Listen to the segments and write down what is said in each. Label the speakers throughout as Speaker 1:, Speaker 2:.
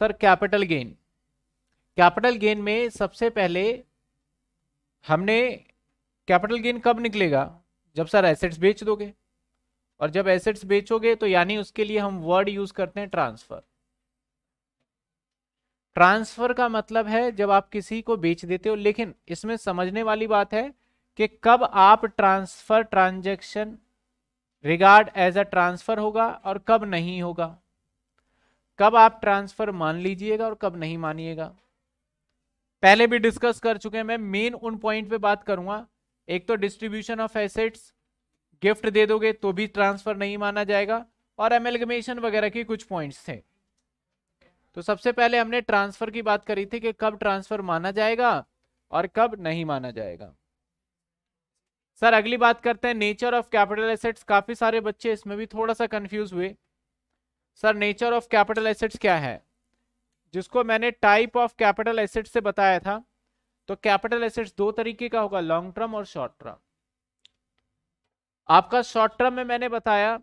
Speaker 1: Sir, capital gain. Capital gain में सबसे पहले हमने, कैपिटल गेन कब निकलेगा? जब सर एसेट्स बेच दोगे। और जब एसेट्स बेचोगे तो यानी उसके लिए हम वर्ड यूज़ करते हैं ट्रांसफ़र ट्रांसफ़र का मतलब है जब आप किसी को बेच देते हो, लेकिन इसमें समझने वाली बात है कि कब आप transfer transaction regard as a transfer होगा और कब नहीं होगा। कब आप ट्रांसफ़र मान लीजिएगा और कब नहीं मानिएगा। पहले भी डिस्कस कर चुके हैं, मैं मेन उन पॉइंट पे बात करूँगा। एक तो डिस्ट्रीब्यूशन ऑफ़ एसेट्स गिफ्ट दे दोगे तो भी ट्रांसफ़र नहीं माना जाएगा और एमेलगमेशन वगैरह के कुछ पॉइंट्स थे। तो सबसे पहले हमने ट्रांसफ़र की बात करी थी कि कब ट्रांसफ़र माना जाएगा और कब नहीं माना जाएगा। सर, अगली बात करते हैं। नेचर ऑफ़ कैपिटल एसेट्स काफ़ी सारे बच्चे इसमें भी थोड़ा सा कंफ्यूज हुए। Sir nature of capital assets क्या है? जिसको मैंने टाइप ऑफ़ कैपिटल एसेट्स से बताया था तो कैपिटल एसेट्स दो तरीके का होगा लॉन्ग टर्म और शॉर्ट टर्म आपका शॉर्ट टर्म में मैंने बताया,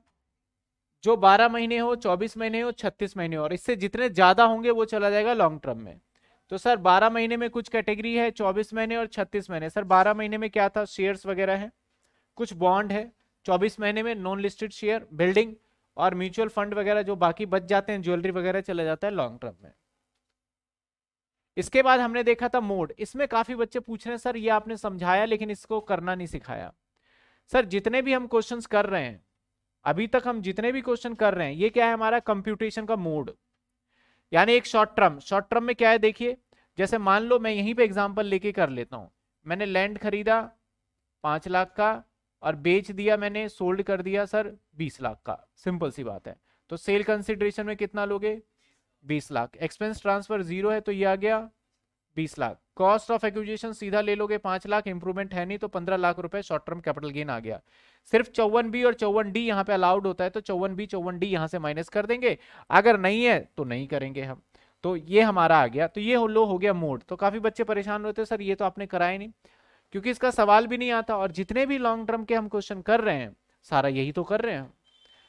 Speaker 1: जो 12 महीने हो 24 महीने हो 36 महीने हो, और इससे जितने ज़्यादा होंगे, वो चला जाएगा लॉन्ग टर्म में. तो सर 12 महीने में कुछ कैटेगरी है 24 महीने और 36 महीने. सर 12 महीने में क्या था? शेयर्स वगैरह है. कुछ बॉन्ड है 24 महीने में नॉन लिस्टेड शेयर बिल्डिंग और म्यूचुअल फंड वगैरह जो बाकी बच जाते हैं, ज्वेलरी वगैरह चला जाता है लॉन्ग टर्म में। इसके बाद हमने देखा था मोड। इसमें काफ़ी बच्चे पूछ रहे हैं, सर, ये आपने समझाया लेकिन इसको करना नहीं सिखाया। सर, जितने भी हम क्वेश्चन कर रहे हैं, अभी तक हम जितने भी क्वेश्चन कर रहे हैं, ये क्या है हमारा कंप्यूटेशन का मोड? यानी एक शॉर्ट टर्म शॉर्ट टर्म में क्या है देखिए, जैसे मान लो मैं यहीं पे एग्जांपल लेके कर लेता हूँ। मैंने लैंड खरीदा, पाँच लाख का और बेच दिया मैंने, सोल्ड कर दिया सर बीस लाख का। सिंपल सी बात है। तो सेल कंसिडरेशन में कितना लोगे? बीस लाख। एक्सपेंस ट्रांसफ़र ज़ीरो है तो ये आ गया बीस लाख। कॉस्ट ऑफ़ एक्विजिशन सीधा ले लोगे पाँच लाख, इंप्रूवमेंट है नहीं तो पंद्रह लाख रुपए शॉर्ट टर्म कैपिटल गेन आ गया। सिर्फ़ चौवन बी और चौवन डी यहाँ पे अलाउड होता है तो चौवन बी, चौवन डी यहाँ से माइनस कर देंगे। अगर नहीं है तो नहीं करेंगे हम। तो ये हमारा आ गया। तो ये लो हो गया मोड। तो काफ़ी बच्चे परेशान होते सर, ये तो आपने कराया नहीं। क्योंकि इसका सवाल भी नहीं आता और जितने भी लॉन्ग टर्म के हम क्वेश्चन कर रहे हैं, सारा यही तो कर रहे हैं।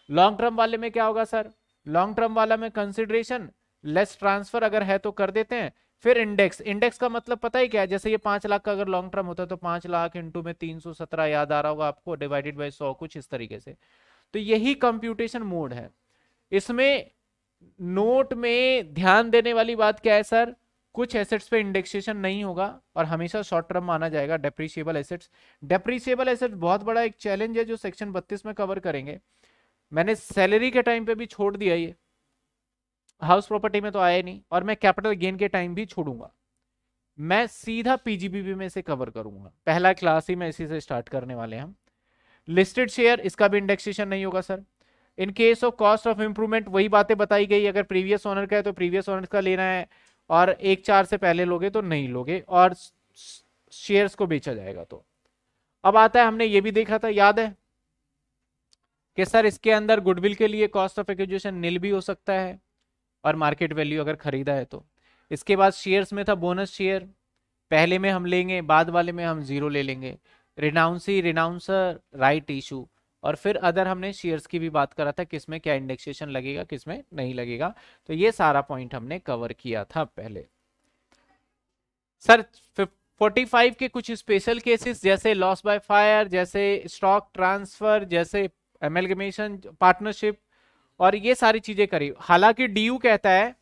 Speaker 1: लॉन्ग टर्म वाले में क्या होगा सर? लॉन्ग टर्म वाला में कंसिडरेशन लेस ट्रांसफ़र अगर है तो कर देते हैं। फिर इंडेक्स इंडेक्स का मतलब पता ही क्या है? जैसे ये पाँच लाख का अगर लॉन्ग टर्म होता है तो पाँच लाख इंटू में तीन सौ सत्रह याद आ रहा होगा आपको डिवाइडेड बाई सौ, कुछ इस तरीके से। तो यही कंप्यूटेशन मोड है। इसमें नोट में ध्यान देने वाली बात क्या है सर? कुछ एसेट्स पे इंडेक्सेशन नहीं होगा और हमेशा शॉर्ट टर्म माना जाएगा डेप्रीशिएबल एसेट्स डेप्रीशिएबल एसेट्स बहुत बड़ा एक चैलेंज है जो सेक्शन बत्तीस में कवर करेंगे। मैंने सैलरी के टाइम पे भी छोड़ दिया ये। हाउस प्रॉपर्टी में तो आया नहीं और मैं कैपिटल गेन के टाइम भी छोड़ूँगा। मैं सीधा पीजीबीबी में से कवर करूँगा। पहला क्लास ही मैं इसी से स्टार्ट करने वाले हम। लिस्टेड शेयर इसका भी इंडेक्सेशन नहीं होगा sir in case of cost of improvement वही बातें बताई गई। अगर प्रीवियस ओनर का है तो प्रीवियस ओनर का लेना है। और एक चार से पहले लोगे तो नहीं लोगे और शेयर्स को बेचा जाएगा तो। अब आता है, हमने ये भी देखा था, याद है? कि सर, इसके अंदर गुडविल के लिए कॉस्ट ऑफ़ एक्विजिशन नील भी हो सकता है और मार्केट वैल्यू अगर खरीदा है तो। इसके बाद शेयर्स में था बोनस शेयर पहले में हम लेंगे, बाद वाले में हम ज़ीरो ले लेंगे। रिनाउंसी रिनाउंसर राइट इशू और फिर अदर हमने शेयर्स की भी बात करा था किसमें क्या इंडेक्सेशन लगेगा किसमें नहीं लगेगा। तो ये सारा पॉइंट हमने कवर किया था पहले। सर 45 के कुछ स्पेशल केसेस जैसे लॉस बाय फायर जैसे स्टॉक ट्रांसफ़र जैसे एमेलगमेशन पार्टनरशिप और ये सारी चीज़ें करी। हालाँकि डीयू कहता है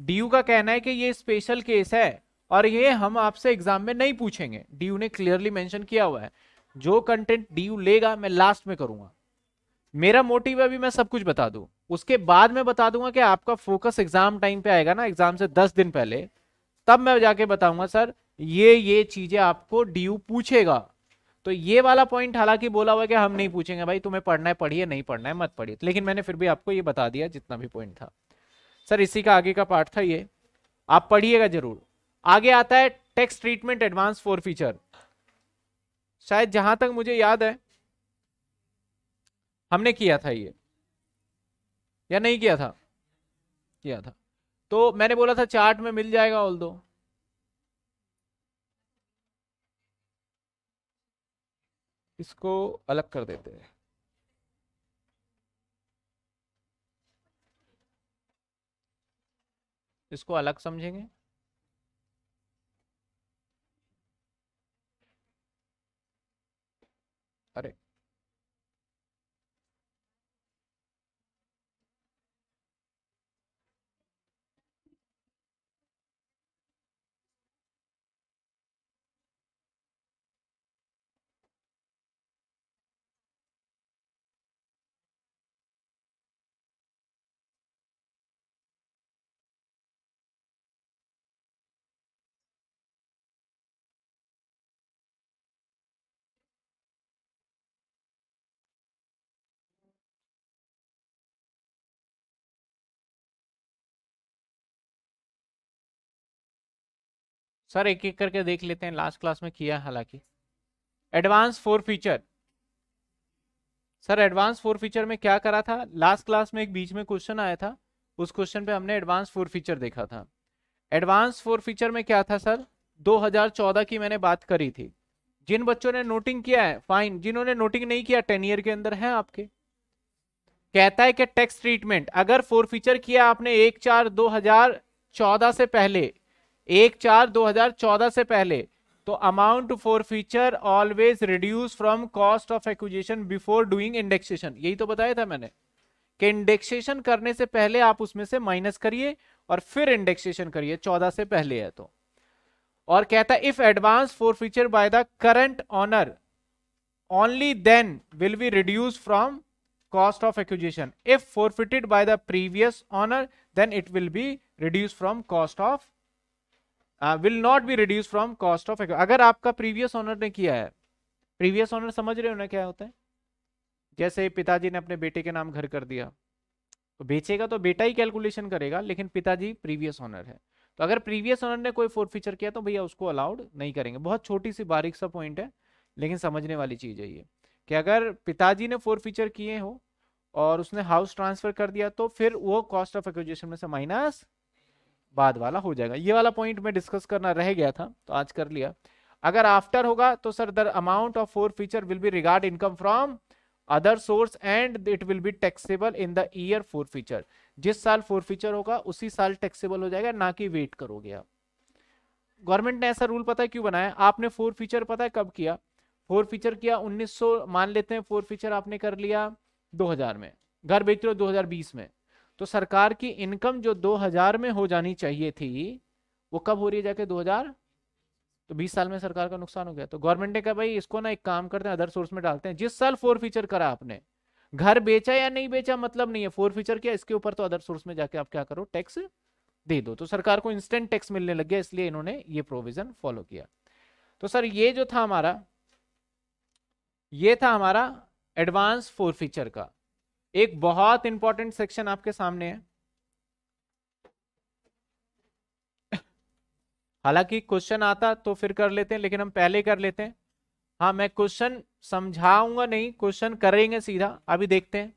Speaker 1: डीयू का कहना है कि ये स्पेशल केस है, और ये हम आपसे एग्ज़ाम में नहीं पूछेंगे। डीयू ने क्लियरली मेंशन किया हुआ है। जो कंटेंट डीयू लेगा, मैं लास्ट में करूँगा। मेरा मोटिव अभी मैं सब कुछ बता दूँ। उसके बाद मैं बता दूँगा कि आपका फोकस एग्ज़ाम टाइम पे आएगा ना एग्ज़ाम से दस दिन पहले। तब मैं जाके बताऊँगा, सर, ये ये चीज़ें आपको डीयू पूछेगा। तो ये वाला पॉइंट हालाँकि बोला हुआ कि हम नहीं पूछेंगे, भाई, तुम्हें पढ़ना है, पढ़िए, नहीं पढ़ना है, मत पढ़िए। लेकिन मैंने फिर भी आपको ये बता दिया जितना भी पॉइंट था। सर, इसी का आगे का पार्ट था ये। आप पढ़िएगा ज़रूर। आगे आता है tax treatment advance four feature शायद जहाँ तक मुझे याद है, हमने किया था ये। या नहीं किया था? किया था। तो मैंने बोला था चार्ट में मिल जाएगा ऑल दो इसको अलग कर देते हैं। इसको अलग समझेंगे। अरे सर एक एक करके देख लेते हैं लास्ट क्लास में किया हालाँकि। Advance forfeiture sir advance forfeiture में क्या करा था? लास्ट क्लास में एक बीच में क्वेश्चन आया था। उस क्वेश्चन पे हमने एडवांस फोर फीचर देखा था। एडवांस फोर फीचर में क्या था, सर? 2014 की मैंने बात करी थी। जिन बच्चों ने नोटिंग किया है फाइन जिन्होंने नोटिंग नहीं किया टेन ईयर के अंदर है आपके। कहता है कि टैक्स ट्रीटमेंट अगर फोर फीचर किया आपने एक चार दो से पहले एक चार दो हज़ार चौदह से पहले तो amount forfeiture always reduce from cost of acquisition before doing indexation यही तो बताया था मैंने कि इंडेक्सेशन करने से पहले आप उसमें से माइनस करिए और फिर इंडेक्सेशन करिए, चौदह से पहले है तो। और कहता if advance forfeiture by the current owner only then will be reduce from cost of acquisition if forfeited by the previous owner then it will be reduce from cost of will not be reduce from cost of अगर आपका previous honour ने किया है previous honour समझ रहे हो ना क्या होता है? जैसे पिताजी ने अपने बेटे के नाम घर कर दिया तो बेचेगा तो बेटा ही कैलकुलेशन करेगा, लेकिन पिताजी प्रीवियस ऑनर है। तो अगर प्रीवियस ऑनर ने कोई फोर फीचर किया तो भैया उसको अलाउड नहीं करेंगे। बहुत छोटी सी बारीक सा पॉइंट है, लेकिन समझने वाली चीज़ है ये, कि अगर पिताजी ने फोर फीचर किए हो और उसने हाउस ट्रांसफ़र कर दिया तो फिर वो कॉस्ट ऑफ़ एक्विजिशन में से माइनस बाद वाला हो जाएगा। ये वाला पॉइंट में डिस्कस करना रह गया था तो आज कर लिया। अगर आफ्टर होगा तो sir the amount of forfeiture will be regard income from other source and it will be taxable in the year forfeiture जिस साल फोर फीचर होगा, उसी साल टैक्सेबल हो जाएगा, ना कि वेट करोगे आप। गवर्नमेंट ने ऐसा रूल पता है क्यों बनाया? आपने फोर फीचर पता है कब किया? फोर फीचर किया 1900 मान लेते हैं फोर फीचर आपने कर लिया 2000 में। घर बेच रहे हो 2020 में। तो सरकार की इनकम जो 2000 में हो जानी चाहिए थी, वो कब हो रही है जाके 2000 तो 20 साल में सरकार का नुकसान हो गया। तो गवर्नमेंट ने कहा, भाई, इसको ना एक काम करते हैं, अदर सोर्स में डालते हैं। जिस साल फोर फीचर करा आपने, घर बेचा या नहीं बेचा मतलब नहीं है। फोर फीचर किया, इसके ऊपर तो अदर सोर्स में जाके आप क्या करो, टैक्स दे दो। तो सरकार को इंस्टेंट टैक्स मिलने लग गया, इसलिए इन्होंने ये प्रोविज़न फॉलो किया। तो सर, ये जो था हमारा, ये था हमारा एडवांस फोर फीचर का। एक बहुत इंपॉर्टेंट सेक्शन आपके सामने है। हालाँकि क्वेश्चन आता तो फिर कर लेते हैं, लेकिन हम पहले कर लेते हैं। हाँ मैं क्वेश्चन समझाऊँगा नहीं क्वेश्चन करेंगे सीधा। अभी देखते हैं।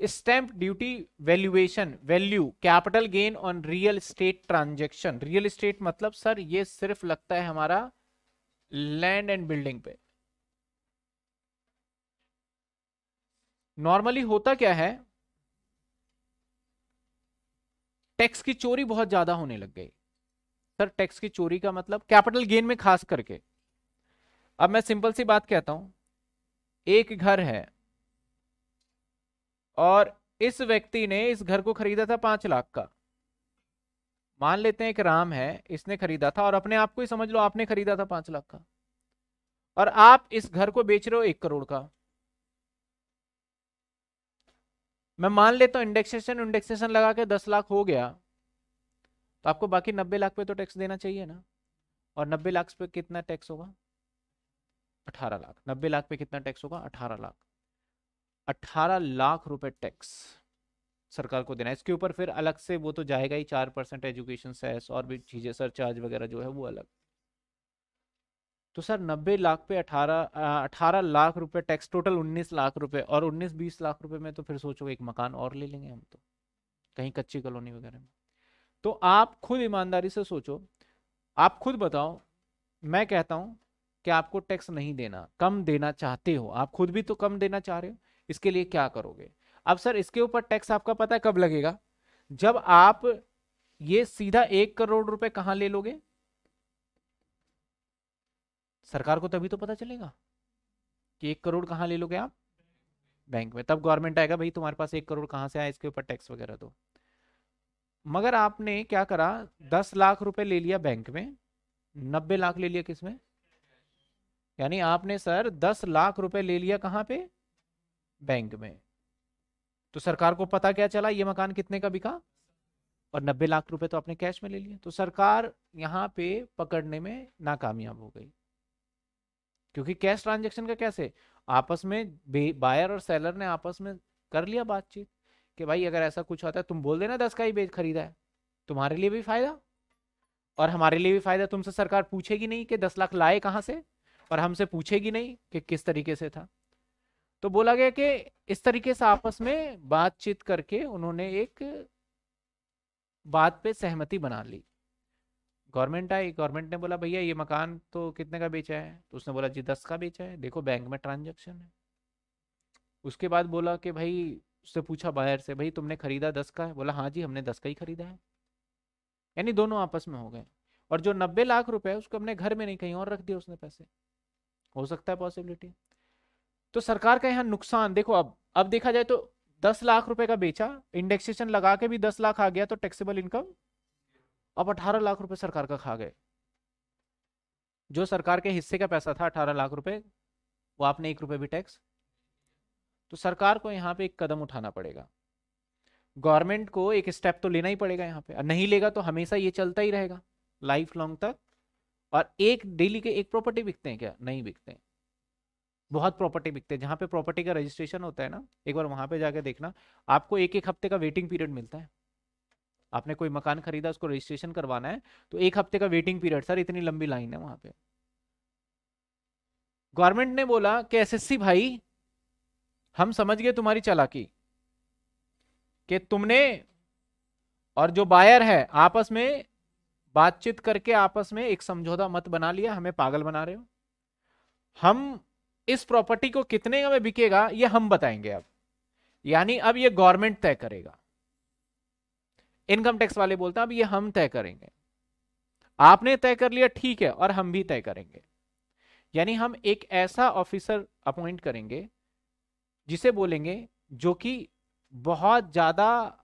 Speaker 1: Stamp duty valuation value capital gain on real estate transaction real estate मतलब सर ये सिर्फ़ लगता है हमारा लैंड एंड बिल्डिंग पे। नॉर्मली होता क्या है? टैक्स की चोरी बहुत ज़्यादा होने लग गई। सर, टैक्स की चोरी का मतलब कैपिटल गेन में खास करके। अब मैं सिंपल सी बात कहता हूँ। एक घर है और इस व्यक्ति ने इस घर को खरीदा था पाँच लाख का। मान लेते हैं एक राम है, इसने खरीदा था और अपने आप को ही समझ लो आपने खरीदा था पाँच लाख का। और आप इस घर को बेच रहे हो एक करोड़ का। मैं मान लेता हूँ इंडेक्सेशन इंडेक्सेशन लगा के दस लाख हो गया तो आपको बाकी नब्बे लाख पे तो टैक्स देना चाहिए ना। और नब्बे लाख पे कितना टैक्स होगा? अठारह लाख। नब्बे लाख पे कितना टैक्स होगा? अठारह लाख। अठारह लाख रुपए टैक्स सरकार को देना है। इसके ऊपर फिर अलग से वो तो जाएगा ही, चार परसेंट एजुकेशन सेस और भी चीज़ें सर चार्ज वगैरह जो है वो अलग। तो सर नब्बे लाख पे अठारह अठारह लाख रुपए टैक्स, टोटल उन्नीस लाख रुपए और उन्नीस बीस लाख रुपए में तो फिर सोचो एक मकान और ले लेंगे हम तो कहीं कच्ची कॉलोनी वगैरह में। तो आप खुद ईमानदारी से सोचो, आप खुद बताओ, मैं कहता हूँ कि आपको टैक्स नहीं देना, कम देना चाहते हो, आप खुद भी तो कम देना चाह रहे हो, इसके लिए क्या करोगे? अब सर इसके ऊपर टैक्स आपका पता है कब लगेगा? जब आप ये सीधा एक करोड़ रुपए कहाँ ले लोगे? सरकार को तभी तो पता चलेगा कि एक करोड़ कहाँ ले लोगे आप? बैंक में। तब गवर्नमेंट आएगा, भाई, तुम्हारे पास एक करोड़ कहाँ से आया? इसके ऊपर टैक्स वगैरह दो। मगर आपने क्या करा? दस लाख रुपए ले लिया बैंक में। नब्बे लाख ले लिया किसमें यानी आपने, सर, दस लाख रुपए ले लिया कहाँ पे? बैंक में। तो सरकार को पता क्या चला? ये मकान कितने का बिका? और नब्बे लाख रुपए तो आपने कैश में ले लिया तो सरकार यहाँ पे पकड़ने में नाकामयाब हो गई। क्योंकि कैश ट्रांजेक्शन का कैसे? आपस में बायर और सेलर ने आपस में कर लिया बातचीत कि भाई अगर ऐसा कुछ होता है, तुम बोल देना दस का ही बेच खरीदा है। तुम्हारे लिए भी फ़ायदा? और हमारे लिए भी फ़ायदा तुमसे सरकार पूछेगी नहीं कि दस लाख लाए कहाँ से? और हमसे पूछेगी नहीं कि किस तरीके से था। तो बोला गया कि इस तरीके से आपस में बातचीत करके उन्होंने एक बात पे सहमति बना ली। गवर्नमेंट आई, गवर्नमेंट ने बोला, भैया, ये मकान तो कितने का बेचा है? तो उसने बोला, जी, दस का बेचा है। देखो, बैंक में ट्रांजेक्शन है। उसके बाद बोला कि, भाई, उससे पूछा बाहर से, भाई, तुमने खरीदा दस का है? बोला हाँ जी, हमने दस का ही खरीदा है। यानी दोनों आपस में हो गए। और जो नब्बे लाख रुपए, उसको अपने घर में नहीं, कहीं और रख दिया उसने पैसे। हो सकता है पॉसिबिलिटी। तो सरकार का यहाँ नुकसान, देखो, अब अब देखा जाए तो दस लाख रुपए का बेचा इंडेक्सेशन लगा के भी दस लाख आ गया तो टैक्सेबल इनकम अब अठारह लाख रुपए सरकार का खा गए। जो सरकार के हिस्से का पैसा था अठारह लाख रुपए, वो आपने एक रुपए भी टैक्स। तो सरकार को यहाँ पे एक कदम उठाना पड़ेगा। गवर्नमेंट को एक स्टेप तो लेना ही पड़ेगा यहाँ पे। नहीं लेगा तो हमेशा ये चलता ही रहेगा, लाइफ लॉन्ग तक। और एक डेली के एक प्रॉपर्टी बिकते हैं क्या? नहीं बिकते बहुत प्रॉपर्टी बिकते हैं। जहाँ पे प्रॉपर्टी का रजिस्ट्रेशन होता है ना, एक बार वहाँ पे जाके देखना, आपको एक एक हफ़्ते का वेटिंग पीरियड मिलता है। आपने कोई मकान खरीदा, उसको रजिस्ट्रेशन करवाना है तो एक हफ़्ते का वेटिंग पीरियड सर, इतनी लंबी लाइन है वहाँ पे। गवर्नमेंट ने बोला कि एसएससी भाई, हम समझ गए तुम्हारी चालाकी, कि तुमने और जो बायर है, आपस में बातचीत करके आपस में एक समझौता मत बना लिया, हमें पागल बना रहे हो। हम इस प्रॉपर्टी को कितने में बिकेगा, ये हम बताएँगे अब। यानी अब ये गवर्नमेंट तय करेगा। इनकम टैक्स वाले बोलते हैं, अब ये हम तय करेंगे। आपने तय कर लिया, ठीक है, और हम भी तय करेंगे। यानी हम एक ऐसा ऑफिसर अपॉइंट करेंगे, जिसे बोलेंगे जो कि बहुत ज़्यादा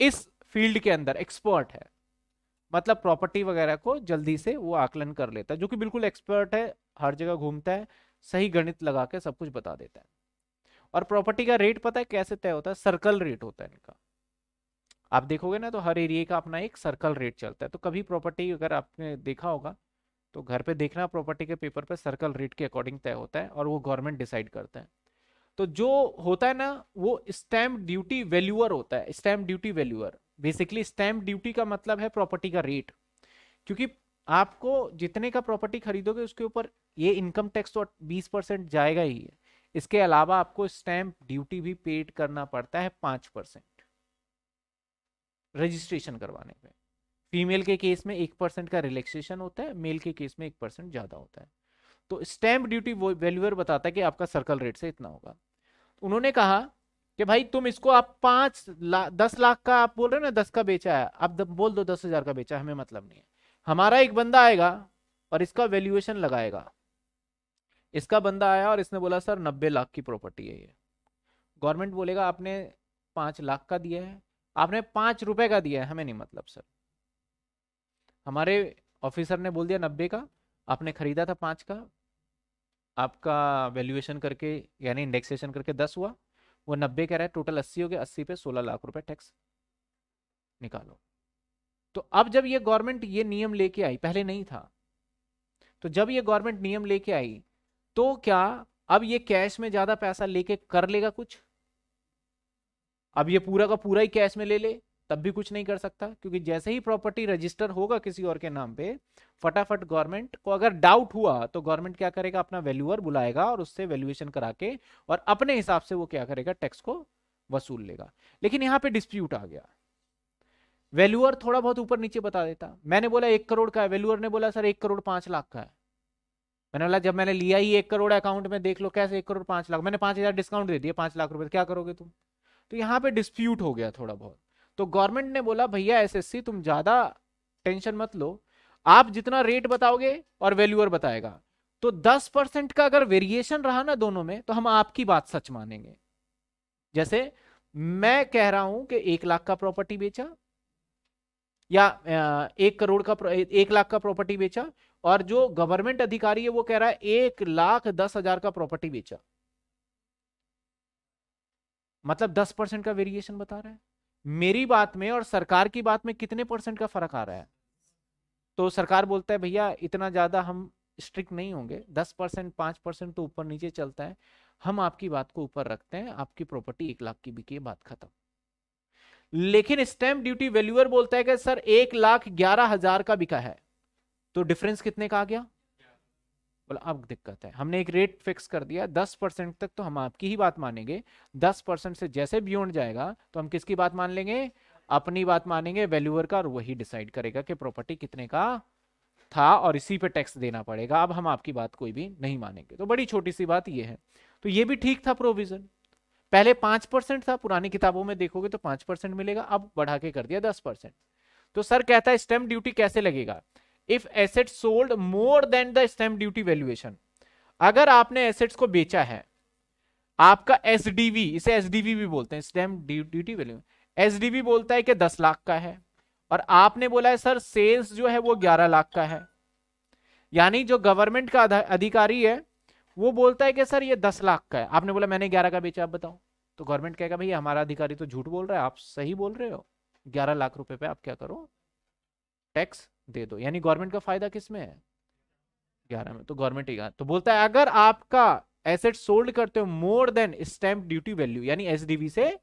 Speaker 1: इस फ़ील्ड के अंदर एक्सपर्ट है। मतलब प्रॉपर्टी वगैरह को जल्दी से वो आकलन कर लेता है, जो कि बिल्कुल एक्सपर्ट है, हर जगह घूमता है, सही गणित लगा के सब कुछ बता देता है। और प्रॉपर्टी का रेट पता है कैसे तय होता है? सर्कल रेट होता है इनका। आप देखोगे ना तो हर एरिया का अपना एक सर्कल रेट चलता है। तो कभी प्रॉपर्टी अगर आपने देखा होगा तो घर पे देखना प्रॉपर्टी के पेपर पे सर्कल रेट के अकॉर्डिंग तय होता है और वो गवर्नमेंट डिसाइड करता है। तो जो होता है ना, वो स्टैम्प ड्यूटी वैल्यूअर होता है, stamp duty valuer. Basically stamp duty का मतलब है प्रॉपर्टी का रेट। क्योंकि आपको जितने का प्रॉपर्टी खरीदोगे, उसके ऊपर ये इनकम टैक्स तो 20 परसेंट जाएगा ही है। इसके अलावा आपको स्टैम्प ड्यूटी भी पेड करना पड़ता है पाँच परसेंट। रजिस्ट्रेशन करवाने पे फीमेल के केस में एक परसेंट का रिलैक्सेशन होता है मेल के केस में एक परसेंट ज़्यादा होता है। तो स्टैम्प ड्यूटी वैल्यूअर बताता है कि आपका सर्कल रेट से इतना होगा। उन्होंने कहा कि भाई तुम इसको आप पाँच ला, दस लाख का आप बोल रहे हो ना दस का बेचा है आप बोल दो दस हज़ार का बेचा हमें मतलब नहीं है। हमारा एक बंदा आएगा और इसका वैल्यूएशन लगाएगा। इसका बंदा आया और इसने बोला सर नब्बे लाख की प्रॉपर्टी है ये। गवर्नमेंट बोलेगा आपने पाँच लाख का दिया है आपने पाँच रुपए का दिया है, हमें नहीं मतलब सर। हमारे ऑफिसर ने बोल दिया नब्बे का, आपने खरीदा था पाँच का, आपका वैल्यूएशन करके, यानी इंडेक्सेशन करके दस हुआ, वो नब्बे कह रहा है टोटल अस्सी हो गया, अस्सी पे सोलह लाख रुपए टैक्स निकालो। तो अब जब ये गवर्नमेंट ये नियम लेके आई, पहले नहीं था तो जब ये गवर्नमेंट नियम लेके आई तो क्या अब ये कैश में ज़्यादा पैसा लेके कर लेगा कुछ? अब ये पूरा का पूरा ही कैश में ले ले, तब भी कुछ नहीं कर सकता, क्योंकि जैसे ही प्रॉपर्टी रजिस्टर होगा किसी और के नाम पे, फटाफट गवर्नमेंट को अगर डाउट हुआ तो गवर्नमेंट क्या करेगा? अपना वैल्यूअर बुलाएगा और उससे वैल्यूएशन करा के और अपने हिसाब से वो क्या करेगा? टैक्स को वसूल लेगा। लेकिन यहाँ पे डिस्प्यूट आ गया। वैल्यूअर थोड़ा बहुत ऊपर नीचे बता देता। मैंने बोला एक करोड़ का है वैल्यूअर ने बोला, सर, एक करोड़ पाँच लाख का है। मैंने बोला, जब मैंने लिया ही एक करोड़ अकाउंट में, देख लो कैसे एक करोड़ पाँच लाख, मैंने पाँच हज़ार डिस्काउंट दे दिया, पाँच लाख रुपए, क्या करोगे तुम? तो यहाँ पे डिस्प्यूट हो गया थोड़ा बहुत। तो गवर्नमेंट ने बोला, भैया एसएससी तुम ज़्यादा टेंशन मत लो। आप जितना रेट बताओगे और वैल्यूअर बताएगा। तो 10 परसेंट का अगर वेरिएशन रहा ना दोनों में तो हम आपकी बात सच मानेंगे। जैसे मैं कह रहा हूँ कि एक लाख का प्रॉपर्टी बेचा या एक करोड़ का एक लाख का प्रॉपर्टी बेचा और जो गवर्नमेंट अधिकारी है वो कह रहा है, एक लाख दस हज़ार का प्रॉपर्टी बेचा। मतलब दस परसेंट का वेरिएशन बता रहा है। मेरी बात में और सरकार की बात में कितने परसेंट का फ़र्क आ रहा है? तो सरकार बोलता है, भैया, इतना ज़्यादा हम स्ट्रिक्ट नहीं होंगे। दस परसेंट, पाँच परसेंट तो ऊपर नीचे चलता है। हम आपकी बात को ऊपर रखते हैं। आपकी प्रॉपर्टी एक लाख की बिकी बात खत्म। लेकिन स्टैंप ड्यूटी वैल्यूअर बोलता है कि, सर, एक लाख ग्यारह हज़ार का बिका है। तो डिफरेंस कितने का आ गया? बोला, अब दिक्कत है। हमने एक रेट फिक्स कर दिया, दस परसेंट तक तो हम आपकी ही बात मानेंगे। दस परसेंट से जैसे बियॉन्ड जाएगा तो हम किसकी बात मान लेंगे? अपनी बात मानेंगे वैल्यूअर का, और वही डिसाइड करेगा कि प्रॉपर्टी कितने का था, और इसी पे टैक्स देना पड़ेगा। अब हम आपकी बात कोई भी नहीं मानेंगे। तो बड़ी छोटी सी बात ये है। तो ये भी ठीक था प्रोविज़न पहले पाँच परसेंट था, पुरानी किताबों में देखोगे तो पाँच परसेंट मिलेगा, अब बढ़ा के कर दिया दस परसेंट। तो सर कहता है स्टेम ड्यूटी कैसे लगेगा? If asset sold more than the stamp duty valuation अगर आपने एसेट्स को बेचा है, आपका एस इसे एस भी बोलते हैं स्टेम ड्यूटी वैल्यू एस बोलता है कि दस लाख का है, और आपने बोला है, सर सेल्स जो है वो ग्यारह लाख का है। यानी जो गवर्नमेंट का अधिकारी है, वो बोलता है कि, सर, ये दस लाख का है। आपने बोला, मैंने ग्यारह का बेचा आप बताओ। तो गवर्नमेंट कहेगा, भैया, हमारा अधिकारी तो झूठ बोल रहा है, आप सही बोल रहे हो। ग्यारह लाख रुपए पे आप क्या करो? टैक्स दे दो। यानी गवर्नमेंट का फ़ायदा किसमें है? ग्यारह में। तो गवर्नमेंट ही तो बोलता है, अगर आपका एसेट सोल्ड करते हो more than stamp duty value, यानी एसडीवी से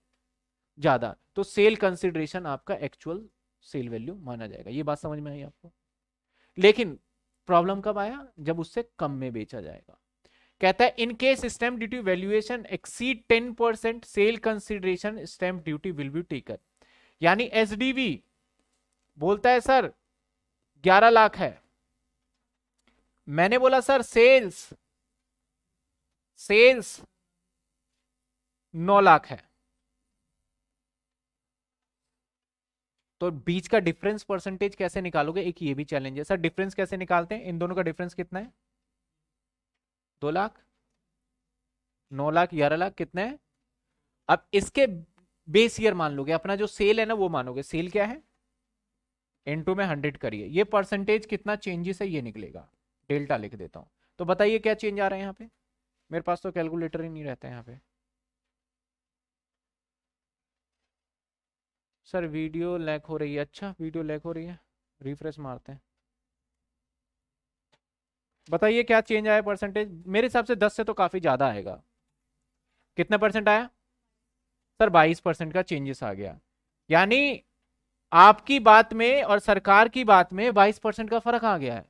Speaker 1: ज़्यादा तो सेल कंसिडरेशन आपका एक्चुअल सेल वैल्यू माना जाएगा। ये बात समझ में आई आपको? लेकिन प्रॉब्लम कब आया? जब उससे कम में बेचा जाएगा। कहता है, in case stamp duty valuation exceed ten percent, sale consideration stamp duty will be taken. यानी एसडीवी बोलता है, सर 11 लाख है। मैंने बोला, सर, सेल्स सेल्स 9 लाख है। तो बीच का डिफरेंस परसेंटेज कैसे निकालोगे? एक ये भी चैलेंज है। सर डिफरेंस कैसे निकालते हैं? इन दोनों का डिफरेंस कितना है? दो लाख? नौ लाख, ग्यारह लाख कितना है? अब इसके बेस ईयर मान लोगे। अपना जो सेल है ना, वो मानोगे। सेल क्या है? इन टू में हंड्रेड करिए। ये परसेंटेज कितना चेंजेस है, ये निकलेगा। डेल्टा लिख देता हूँ। तो बताइए क्या चेंज आ रहा है यहाँ पे? मेरे पास तो कैलकुलेटर ही नहीं रहता है यहाँ पे। सर वीडियो लैक हो रही है। अच्छा वीडियो लैक हो रही है। रिफ्रेश मारते हैं। बताइए क्या चेंज आया परसेंटेज मेरे हिसाब से 10 से तो काफ़ी ज़्यादा आएगा। कितने परसेंट आया? सर 22 परसेंट का चेंजेस आ गया। यानी आपकी बात में और सरकार की बात में 22 परसेंट का फ़र्क आ गया है।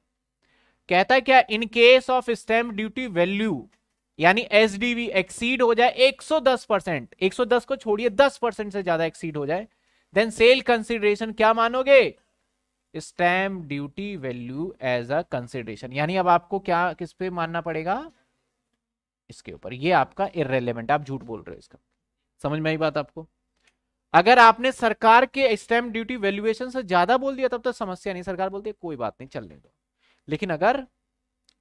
Speaker 1: कहता है क्या in case of stamp duty value यानी एस डी एक्सीड हो जाए 110 परसेंट, एक को छोड़िए 10 परसेंट से ज़्यादा एक्सीड हो जाए देन सेल कंसिडरेशन क्या मानोगे? Stamp duty value as a consideration यानी अब आपको क्या, किस पे मानना पड़ेगा? इसके ऊपर। ये आपका इरेलीवेंट आप झूठ बोल रहे हो इसका। समझ में आई बात आपको? अगर आपने सरकार के स्टैम्प ड्यूटी वैल्यूएशन से ज़्यादा बोल दिया, तब तो समस्या नहीं। सरकार बोलती कोई बात नहीं, चलने दो। लेकिन अगर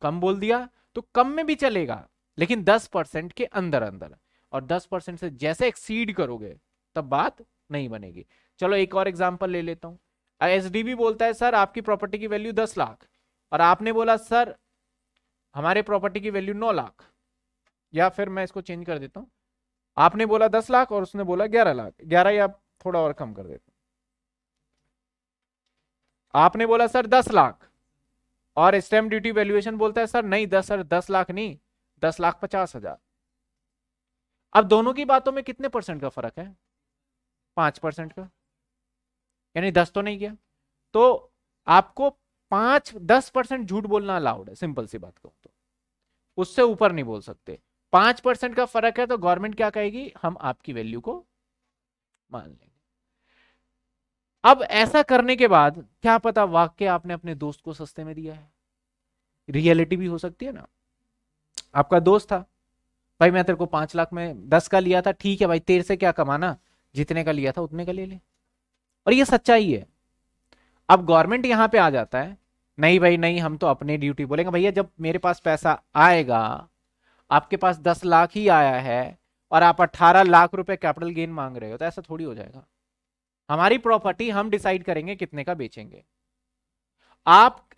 Speaker 1: कम बोल दिया तो कम में भी चलेगा, लेकिन 10 परसेंट के अंदर अंदर और 10 परसेंट से जैसे एक्सीड करोगे, तब बात नहीं बनेगी। चलो, एक और एग्ज़ाम्पल ले लेता हूँ। एस बोलता है, सर, आपकी प्रॉपर्टी की वैल्यू दस लाख। और आपने बोला, सर, हमारे प्रॉपर्टी की वैल्यू नौ लाख। या फिर मैं इसको चेंज कर देता हूँ। आपने बोला दस लाख और उसने बोला ग्यारह लाख। ग्यारह या थोड़ा और कम कर देता। आपने बोला, सर, दस लाख। और स्टेम ड्यूटी वैल्यूएशन बोलता है, सर, नहीं, दस, सर, दस लाख नहीं, दस लाख पचास हज़ार। अब दोनों की बातों में कितने परसेंट का फ़र्क है? पाँच परसेंट का। यानी दस तो नहीं किया। तो आपको पाँच, दस परसेंट झूठ बोलना अलाउड है, सिंपल सी बात कहूँ तो उससे ऊपर नहीं बोल सकते। पाँच परसेंट का फ़र्क है तो गवर्नमेंट क्या कहेगी? हम आपकी वैल्यू को मान लेंगे। अब ऐसा करने के बाद क्या पता वाक्य आपने अपने दोस्त को सस्ते में दिया है। रियलिटी भी हो सकती है ना। आपका दोस्त था, भाई मैं तेरे को पाँच लाख में दस का लिया था, ठीक है भाई, तेरे से क्या कमाना? जितने का लिया था उतने का ले ले। और ये सच्चाई है। अब गवर्नमेंट यहाँ पे आ जाता है, नहीं भाई, नहीं, हम तो अपने ड्यूटी बोलेंगे, भैया जब मेरे पास पैसा आएगा आपके पास दस लाख ही आया है और आप अट्ठारह लाख रुपए कैपिटल गेन मांग रहे हो तो ऐसा थोड़ी हो जाएगा। हमारी प्रॉपर्टी हम डिसाइड करेंगे कितने का बेचेंगे। आप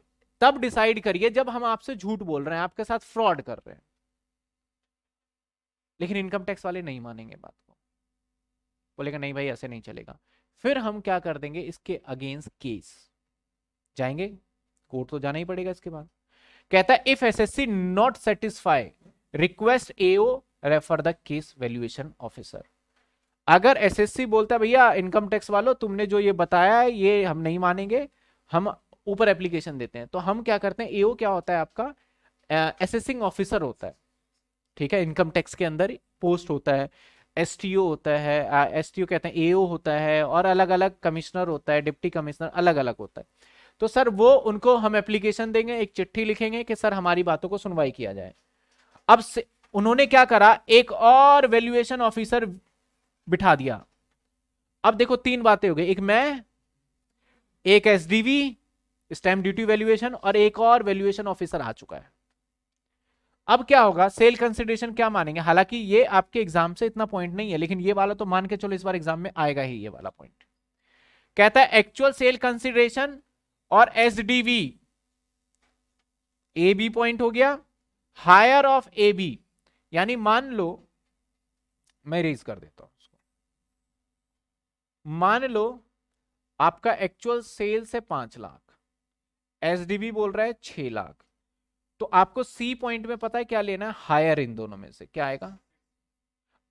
Speaker 1: तब डिसाइड करिए जब हम आपसे झूठ बोल रहे हैं, आपके साथ फ्रॉड कर रहे हैं। लेकिन इनकम टैक्स वाले नहीं मानेंगे बात को। बोलेगा, नहीं भाई, ऐसे नहीं चलेगा। फिर हम क्या कर देंगे, इसके अगेंस्ट केस जाएँगे, कोर्ट तो जाना ही पड़ेगा इसके बाद। कहता है if SSC not satisfy request AO refer the case valuation officer अगर एसएससी बोलता है भैया इनकम टैक्स वालों तुमने जो ये बताया है ये हम नहीं मानेंगे हम ऊपर एप्लीकेशन देते हैं। तो हम क्या करते हैं एओ क्या होता है आपका? एसेसिंग uh, ऑफिसर होता है ठीक है? इनकम टैक्स के अंदर पोस्ट होता है एस होता है एसटीओ कहते हैं एओ होता है और अलग अलग कमिश्नर होता है डिप्टी कमिश्नर अलग अलग होता है। तो सर वो उनको हम एप्लीकेशन देंगे एक चिट्ठी लिखेंगे कि सर हमारी बातों को सुनवाई किया जाए। अब से उन्होंने क्या करा? एक और वैल्यूएशन ऑफिसर बिठा दिया। अब देखो, तीन बातें हो गई। एक मैं, एक एसडीवी स्टैम्प ड्यूटी वैल्यूएशन और एक और वैल्यूएशन ऑफिसर आ चुका है। अब क्या होगा? सेल कंसिडरेशन क्या मानेंगे? हालाँकि ये आपके एग्ज़ाम से इतना पॉइंट नहीं है, लेकिन ये वाला तो मान के चलो इस बार एग्ज़ाम में आएगा ही ये वाला पॉइंट कहता है एक्चुअल सेल कंसिडरेशन और S D V A B point हो गया। हायर ऑफ़ ए बी, यानी मान लो, मैं रेज कर देता हूँ उसको। मान लो, आपका एक्चुअल सेल से पाँच लाख एस बोल रहा है छह लाख तो आपको सी पॉइंट में पता है क्या लेना है? हायर इन दोनों में से, क्या आएगा?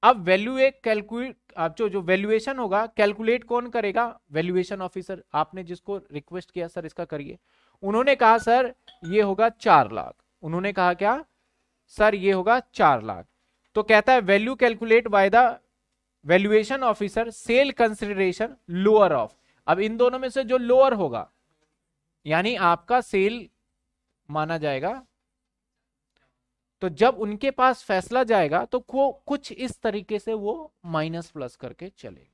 Speaker 1: अब वैल्यू एक कैलकुलेट आप जो जो वैल्यूएशन होगा कैलकुलेट कौन करेगा? वैल्यूएशन ऑफिसर आपने जिसको रिक्वेस्ट किया सर इसका करिए। उन्होंने कहा सर ये होगा चार लाख। उन्होंने कहा क्या? सर, ये होगा चार लाख। तो कहता है value calculate by the valuation officer sale consideration lower of अब इन दोनों में से जो लोअर होगा, यानी आपका सेल माना जाएगा तो जब उनके पास फैसला जाएगा तो वो कुछ इस तरीके से वो माइनस प्लस करके चलेगा।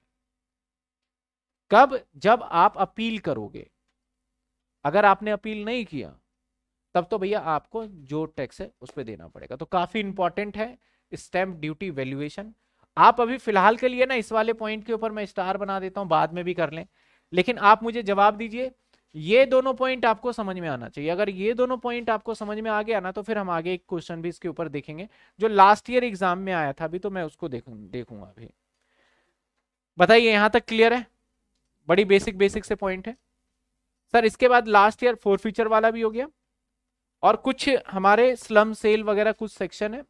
Speaker 1: कब? जब आप अपील करोगे। अगर आपने अपील नहीं किया तब तो भैया आपको जो टैक्स है उस पर देना पड़ेगा। तो काफ़ी इंपॉर्टेंट है स्टैंप ड्यूटी वैल्यूएशन आप अभी फ़िलहाल के लिए ना इस वाले पॉइंट के ऊपर मैं स्टार बना देता हूँ, बाद में भी कर लें। लेकिन आप मुझे जवाब दीजिए, ये दोनों पॉइंट आपको समझ में आना चाहिए। अगर ये दोनों पॉइंट आपको समझ में आ गया ना तो फिर हम आगे एक क्वेश्चन भी इसके ऊपर देखेंगे। जो लास्ट ईयर एग्ज़ाम में आया था अभी तो मैं उसको देखूँ, देखूँगा अभी। बताइए, यहाँ तक क्लियर है? बड़ी बेसिक बेसिक से पॉइंट है। सर, इसके बाद लास्ट ईयर फोर फीचर वाला भी हो गया। और कुछ हमारे स्लम सेल वगैरह कुछ सेक्शन है।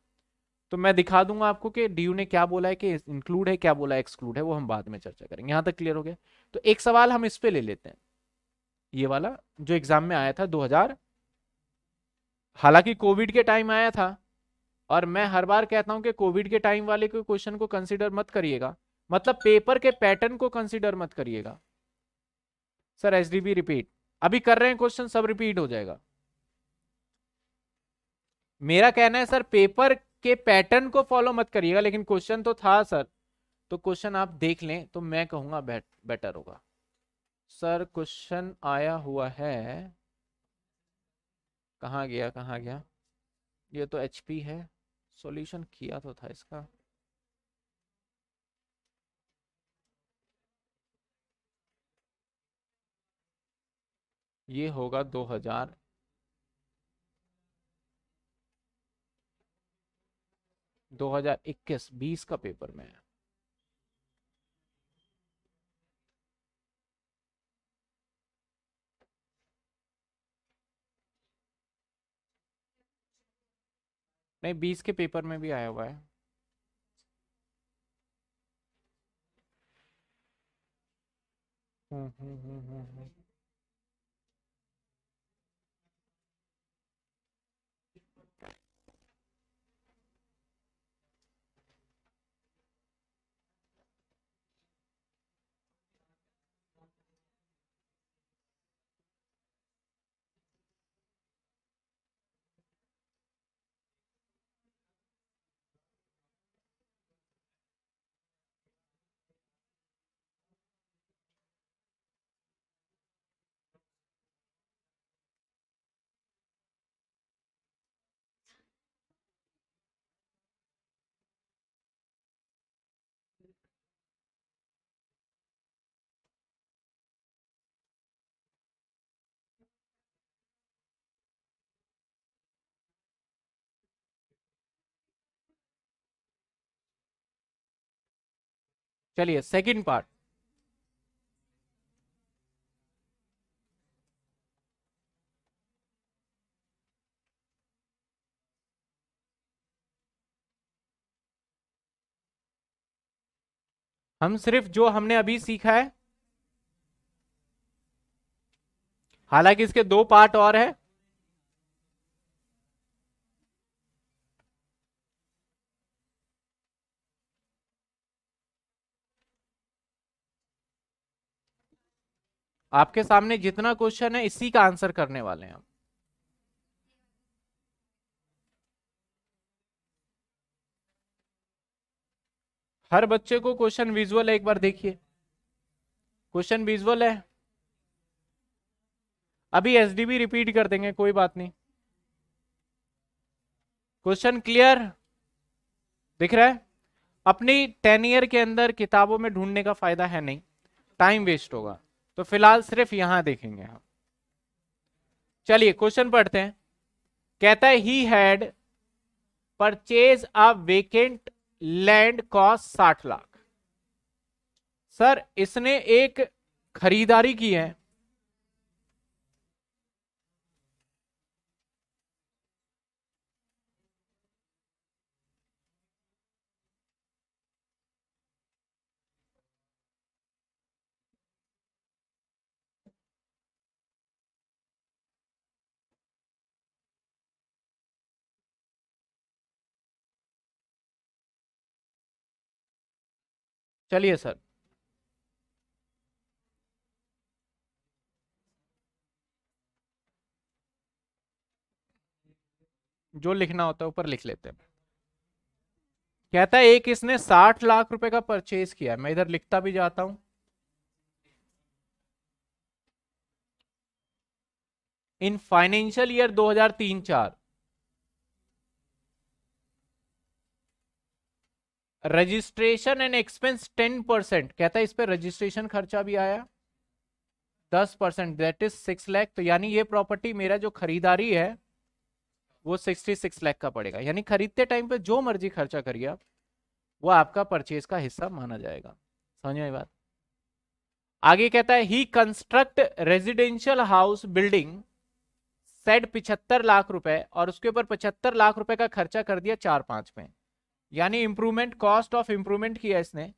Speaker 1: तो मैं दिखा दूँगा आपको कि डीयू ने क्या बोला है, कि इंक्लूड है, क्या बोला है एक्सक्लूड है, वो हम बाद में चर्चा करेंगे। यहाँ तक क्लियर हो गया। तो एक सवाल हम इस पे ले लेते हैं। ये वाला, जो एग्ज़ाम में आया था 2000 हालाँकि कोविड के टाइम आया था, और मैं हर बार कहता हूँ कि कोविड के टाइम वाले को क्वेश्चन को कंसीडर मत करिएगा। मतलब पेपर के पैटर्न को कंसीडर मत करिएगा। सर एच रिपीट अभी कर रहे हैं क्वेश्चन सब रिपीट हो जाएगा। मेरा कहना है, सर, पेपर के पैटर्न को फॉलो मत करिएगा, लेकिन क्वेश्चन तो था, सर। तो क्वेश्चन आप देख लें तो मैं कहूँगा बेटर होगा। सर, क्वेश्चन आया हुआ है। कहाँ गया कहाँ गया? ये तो एचपी है। सॉल्यूशन किया तो था इसका। ये होगा दो हज़ार हज़ार दो हज़ार इक्कीस बीस का पेपर में है। नहीं बीस के पेपर में भी आया हुआ है। हम्म हम्म हम्म हम्म, चलिए सेकंड पार्ट हम सिर्फ़ जो हमने अभी सीखा है, हालाँकि इसके दो पार्ट और है आपके सामने जितना क्वेश्चन है, इसी का आंसर करने वाले हैं हम। हर बच्चे को क्वेश्चन विजुअल है, एक बार देखिए। क्वेश्चन विजुअल है। अभी एसडीबी रिपीट कर देंगे, कोई बात नहीं। क्वेश्चन क्लियर दिख रहा है? अपनी टेन ईयर के अंदर किताबों में ढूँढने का फ़ायदा है नहीं। टाइम वेस्ट होगा। तो फ़िलहाल सिर्फ़ यहाँ देखेंगे हम। चलिए, क्वेश्चन पढ़ते हैं। कहता है he had purchase a vacant land cost साठ लाख। सर, इसने एक खरीदारी की है। चलिए सर। जो लिखना होता है, ऊपर लिख लेते हैं। कहता है, एक इसने साठ लाख रुपए का परचेज किया मैं इधर लिखता भी जाता हूँ। In financial year 2003-4 registration and expense ten percent. कहता है इस पर रजिस्ट्रेशन खर्चा भी आया, दस percent that is six lakh तो यानी ये प्रॉपर्टी मेरा जो खरीदारी है, वो सिक्सटी सिक्स लैख का पड़ेगा। यानी खरीदते टाइम पे जो मर्ज़ी खर्चा करिए आप, वो आपका परचेज का हिस्सा माना जाएगा। समझ में बात? आगे कहता है he construct residential house building set पिछहत्तर लाख रुपए, और उसके ऊपर पचहत्तर लाख रुपए का खर्चा कर दिया चार पाँच में। यानी इंप्रूवमेंट कॉस्ट ऑफ़ इंप्रूवमेंट किया इसने?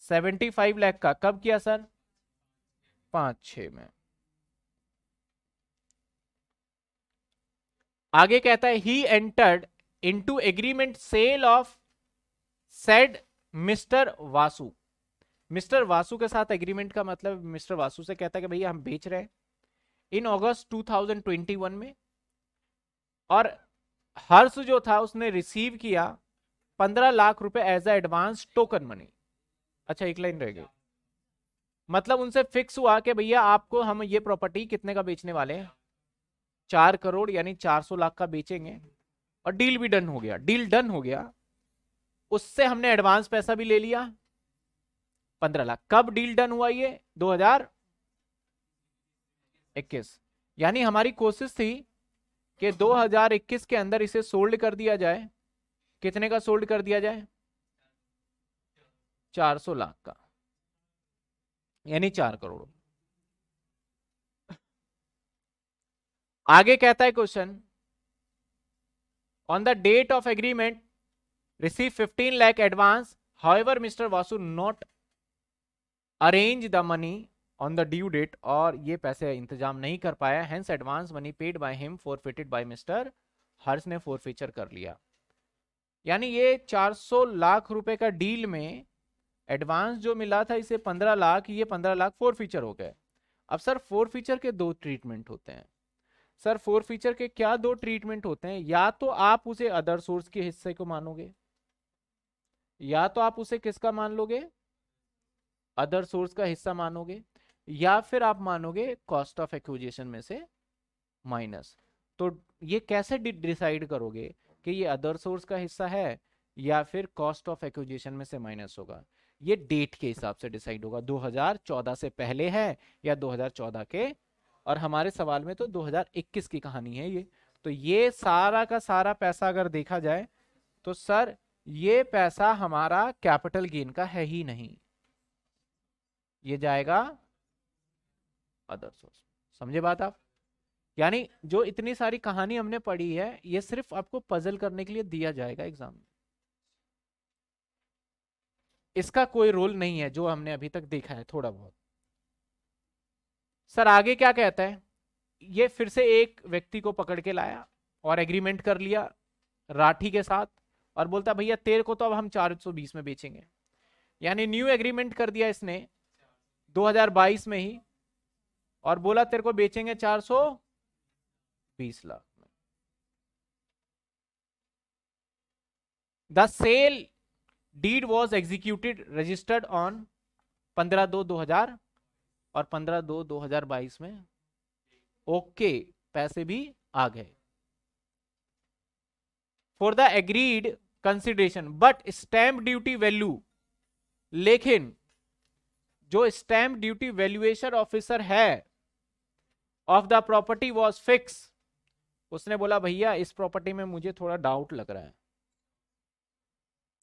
Speaker 1: 75 लाख का। कब किया सर पाँच छ में। आगे कहता है he entered into agreement sale of said mister Vasu mister Vasu के साथ एग्रीमेंट का मतलब मिस्टर वासु से कहता है कि भैया, हम बेच रहे हैं। इन अगस्त 2021 में। और हर्ष जो था, उसने रिसीव किया पंद्रह लाख रुपए as a advance token money अच्छा एक लाइन रह गई। मतलब उनसे फिक्स हुआ कि भैया आपको हम ये प्रॉपर्टी कितने का बेचने वाले हैं? चार करोड़ यानी चार सौ लाख का बेचेंगे। और डील भी डन हो गया। डील डन हो गया। उससे हमने एडवांस पैसा भी ले लिया। पंद्रह लाख। कब डील डन हुआ ये? दो हज़ार इक्कीस। यानी हमारी कोशिश थी कि 2021 के अंदर इसे सोल्ड कर दिया जाए। कितने का सोल्ड कर दिया जाए? 400 लाख का। यानी चार करोड़। आगे कहता है question on the date of agreement receive 15 lakh advance however mister Vasu not arrange the money on the due date और ये पैसे इंतज़ाम नहीं कर पाया hence advance money paid by him forfeited by mister Harsh ने फॉरफीचर कर लिया। यानी ये 400 लाख रुपए का डील में एडवांस जो मिला था इसे 15 लाख, ये 15 लाख फोर फीचर हो गए। अब सर, फोर फीचर के दो ट्रीटमेंट होते हैं। सर, फोर फीचर के क्या दो ट्रीटमेंट होते हैं? या तो आप उसे अदर सोर्स के हिस्से को मानोगे, या तो आप उसे किसका मान लोगे? अदर सोर्स का हिस्सा मानोगे, या फिर आप मानोगे कॉस्ट ऑफ़ एक्विजिशन में से माइनस। तो ये कैसे डिसाइड करोगे? कि ये अदर सोर्स का हिस्सा है या फिर कॉस्ट ऑफ़ एक्विजिशन में से माइनस होगा। ये डेट के हिसाब से डिसाइड होगा। 2014 से पहले है या 2014 के? और हमारे सवाल में तो 2021 की कहानी है ये। तो ये सारा का सारा पैसा अगर देखा जाए तो सर, ये पैसा हमारा कैपिटल गेन का है ही नहीं। ये जाएगा अदर सोर्स समझे बात आप? यानी जो इतनी सारी कहानी हमने पढ़ी है, ये सिर्फ़ आपको पजल करने के लिए दिया जाएगा एग्ज़ाम में। इसका कोई रोल नहीं है, जो हमने अभी तक देखा है थोड़ा बहुत। सर, आगे क्या कहता है? ये फिर से एक व्यक्ति को पकड़ के लाया और एग्रीमेंट कर लिया राठी के साथ और बोलता, भैया, तेरे को तो अब हम 420 में बेचेंगे। यानी न्यू एग्रीमेंट कर दिया इसने 2022 में ही और बोला, तेरे को बेचेंगे 420 लाख में। The sale deed was executed, registered on 15 दो 2000 और 15 दो 2022 में। ओके, पैसे भी आ गए। For the agreed consideration but stamp duty value लेकिन जो स्टैम्प ड्यूटी वैल्यूएशन ऑफिसर है of the property was fix उसने बोला, भैया, इस प्रॉपर्टी में मुझे थोड़ा डाउट लग रहा है।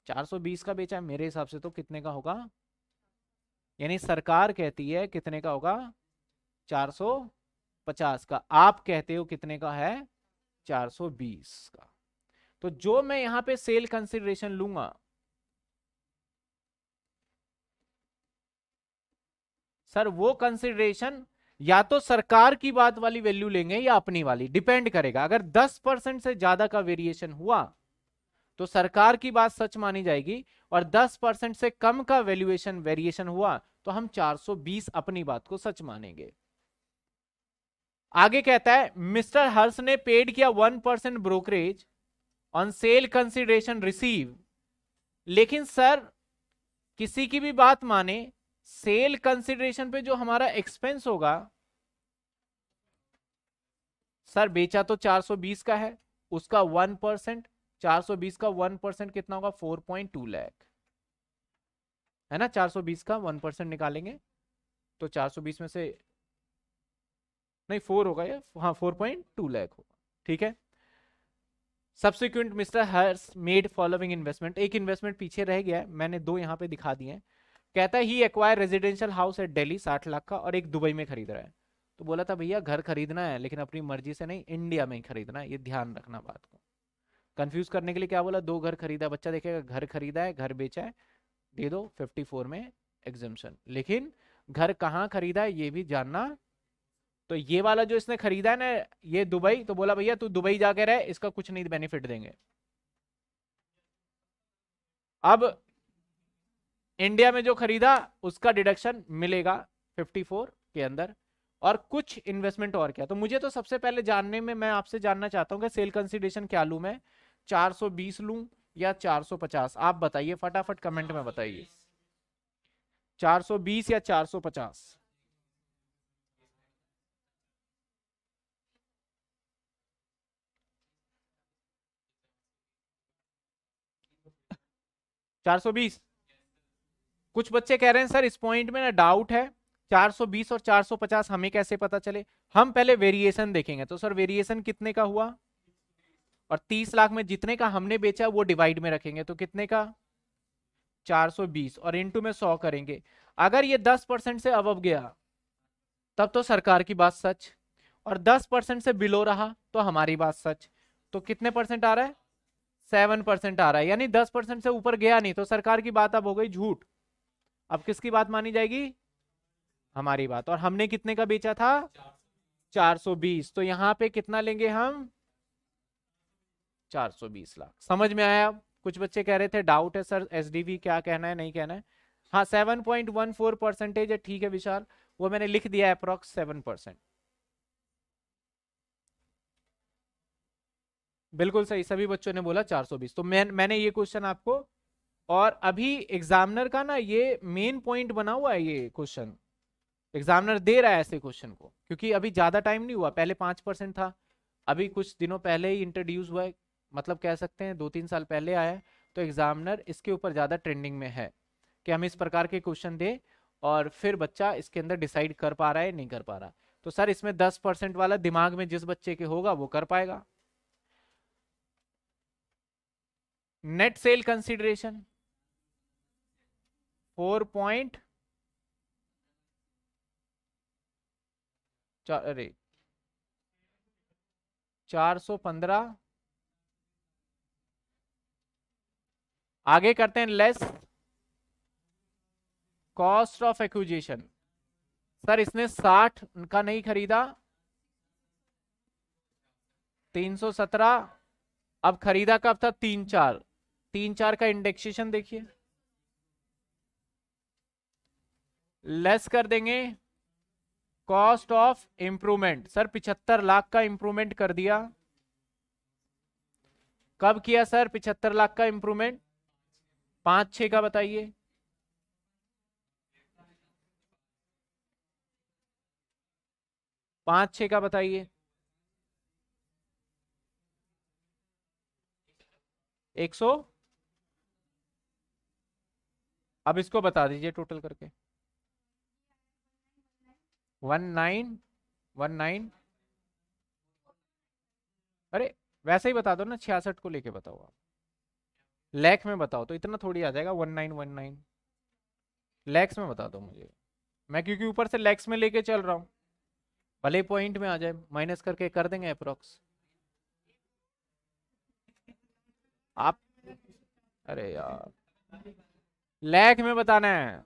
Speaker 1: 420 का बेचा मेरे हिसाब से तो कितने का होगा? यानी सरकार कहती है कितने का होगा? 450 का। आप कहते हो कितने का है? 420 का। तो जो मैं यहाँ पे सेल कंसिडरेशन लूँगा, सर, वो कंसिडरेशन या तो सरकार की बात वाली वैल्यू लेंगे या अपनी वाली डिपेंड करेगा। अगर 10 परसेंट से ज़्यादा का वेरिएशन हुआ तो सरकार की बात सच मानी जाएगी और 10 परसेंट से कम का वैल्यूएशन वेरिएशन हुआ तो हम 420 अपनी बात को सच मानेंगे। आगे कहता है, मिस्टर हर्ष ने पेड किया one percent brokerage on sale consideration receive लेकिन सर, किसी की भी बात माने सेल कंसिडरेशन पे जो हमारा एक्सपेंस होगा, सर बेचा तो 420 का है, उसका वन परसेंट, चार सौ बीस का वन परसेंट कितना होगा? 4.2 लाख। है ना? 420 का वन परसेंट निकालेंगे तो 420 में से, नहीं, फोर होगा ये? हाँ 4.2 लाख होगा। ठीक है? Subsequent mister Harsh made following investment एक इन्वेस्टमेंट पीछे रह गया है, मैंने दो यहाँ पे दिखा दिए कहता है he acquire residential house at Delhi साठ लाख का और एक दुबई में खरीद रहा है। तो बोला था, भैया, घर खरीदना है, लेकिन अपनी मर्ज़ी से नहीं इंडिया में ही खरीदना है, ये ध्यान रखना बात को। कंफ्यूज करने के लिए क्या बोला? दो घर खरीदा, बच्चा देखेगा, घर खरीदा है, घर बेचा है, दे दो 54 में एग्जामेशन लेकिन घर कहाँ खरीदा है, ये भी जानना। तो ये वाला जो इसने खरीदा है ना, ये दुबई तो बोला, भैया, तू दुबई जाके रहे, इसका कुछ नहीं बेनिफिट देंगे। अब इंडिया में जो खरीदा, उसका डिडक्शन मिलेगा 54 के अंदर और कुछ इन्वेस्टमेंट और क्या। तो मुझे तो सबसे पहले जानने में, मैं आपसे जानना चाहता हूँ कि सेल कंसिडरेशन क्या लू मैं? 420 लू या 450 आप बताइए, फटाफट कमेंट में बताइए। 420 या 450 420 कुछ बच्चे कह रहे हैं, सर, इस पॉइंट में ना डाउट है 420 और 450 हमें कैसे पता चले? हम पहले वेरिएशन देखेंगे। तो सर वेरिएशन कितने का हुआ? और 30 लाख में जितने का हमने बेचा, वो डिवाइड में रखेंगे तो कितने का? 420 और इनटू में 100 करेंगे। अगर ये 10 परसेंट से अब गया, तब तो सरकार की बात सच। और 10 परसेंट से बिलो रहा तो हमारी बात सच। तो कितने परसेंट आ रहा है? सेवन परसेंट आ रहा है। यानी दस परसेंट से ऊपर गया नहीं तो सरकार की बात अब हो गई झूठ। अब किसकी बात मानी जाएगी? हमारी बात। और हमने कितने का बेचा था? 420 तो यहाँ पे कितना लेंगे हम? 420 लाख। समझ में आया कुछ बच्चे कह रहे थे, डाउट है सर एसडीवी क्या कहना है, नहीं कहना है? हाँ 7.14 परसेंटेज है। ठीक है, विशाल। वो मैंने लिख दिया अप्रोक्स सेवन परसेंट बिल्कुल सही। सभी बच्चों ने बोला 420 तो मैं, मैंने ये क्वेश्चन आपको और अभी एग्जामिनर का ना ये मेन पॉइंट बना हुआ है ये क्वेश्चन एग्जामिनर दे रहा है ऐसे क्वेश्चन को, क्योंकि अभी ज़्यादा टाइम नहीं हुआ, पहले पाँच परसेंट था. अभी कुछ दिनों पहले ही इंट्रोड्यूस हुआ है मतलब कह सकते हैं दो तीन साल पहले आया है तो एग्जामिनर इसके ऊपर ज़्यादा ट्रेंडिंग में है कि हम इस प्रकार के क्वेश्चन दे और फिर बच्चा इसके अंदर डिसाइड कर पा रहा है, नहीं कर पा रहा. तो सर, इसमें दस परसेंट वाला दिमाग में जिस बच्चे के होगा, वो कर पाएगा. Net sale consideration four point चार, अरे, चार सौ पंद्रह। आगे करते हैं less cost of acquisition sir, इसने साठ का नहीं खरीदा। तीन सौ सत्रह। अब खरीदा कब था? तीन चार। तीन चार का इंडेक्सेशन देखिए। लेस कर देंगे कॉस्ट ऑफ़ इंप्रूवमेंट सर पिछहत्तर लाख का इंप्रूवमेंट कर दिया। कब किया सर पिछहत्तर लाख का इंप्रूवमेंट पाँच छह का बताइए। पाँच छह का बताइए। एक सौ? अब इसको बता दीजिए टोटल करके। वन नाइन वन नाइन अरे, वैसे ही बता दो ना, छियासठ को लेके बताओ आप। लैख में बताओ तो इतना थोड़ी आ जाएगा one nine one nine lakhs में बता दो मुझे। मैं क्योंकि ऊपर से लैक्स में लेके चल रहा हूँ। भले पॉइंट में आ जाए माइनस करके कर देंगे अप्रोक्स आप अरे यार। लैख में बताना है।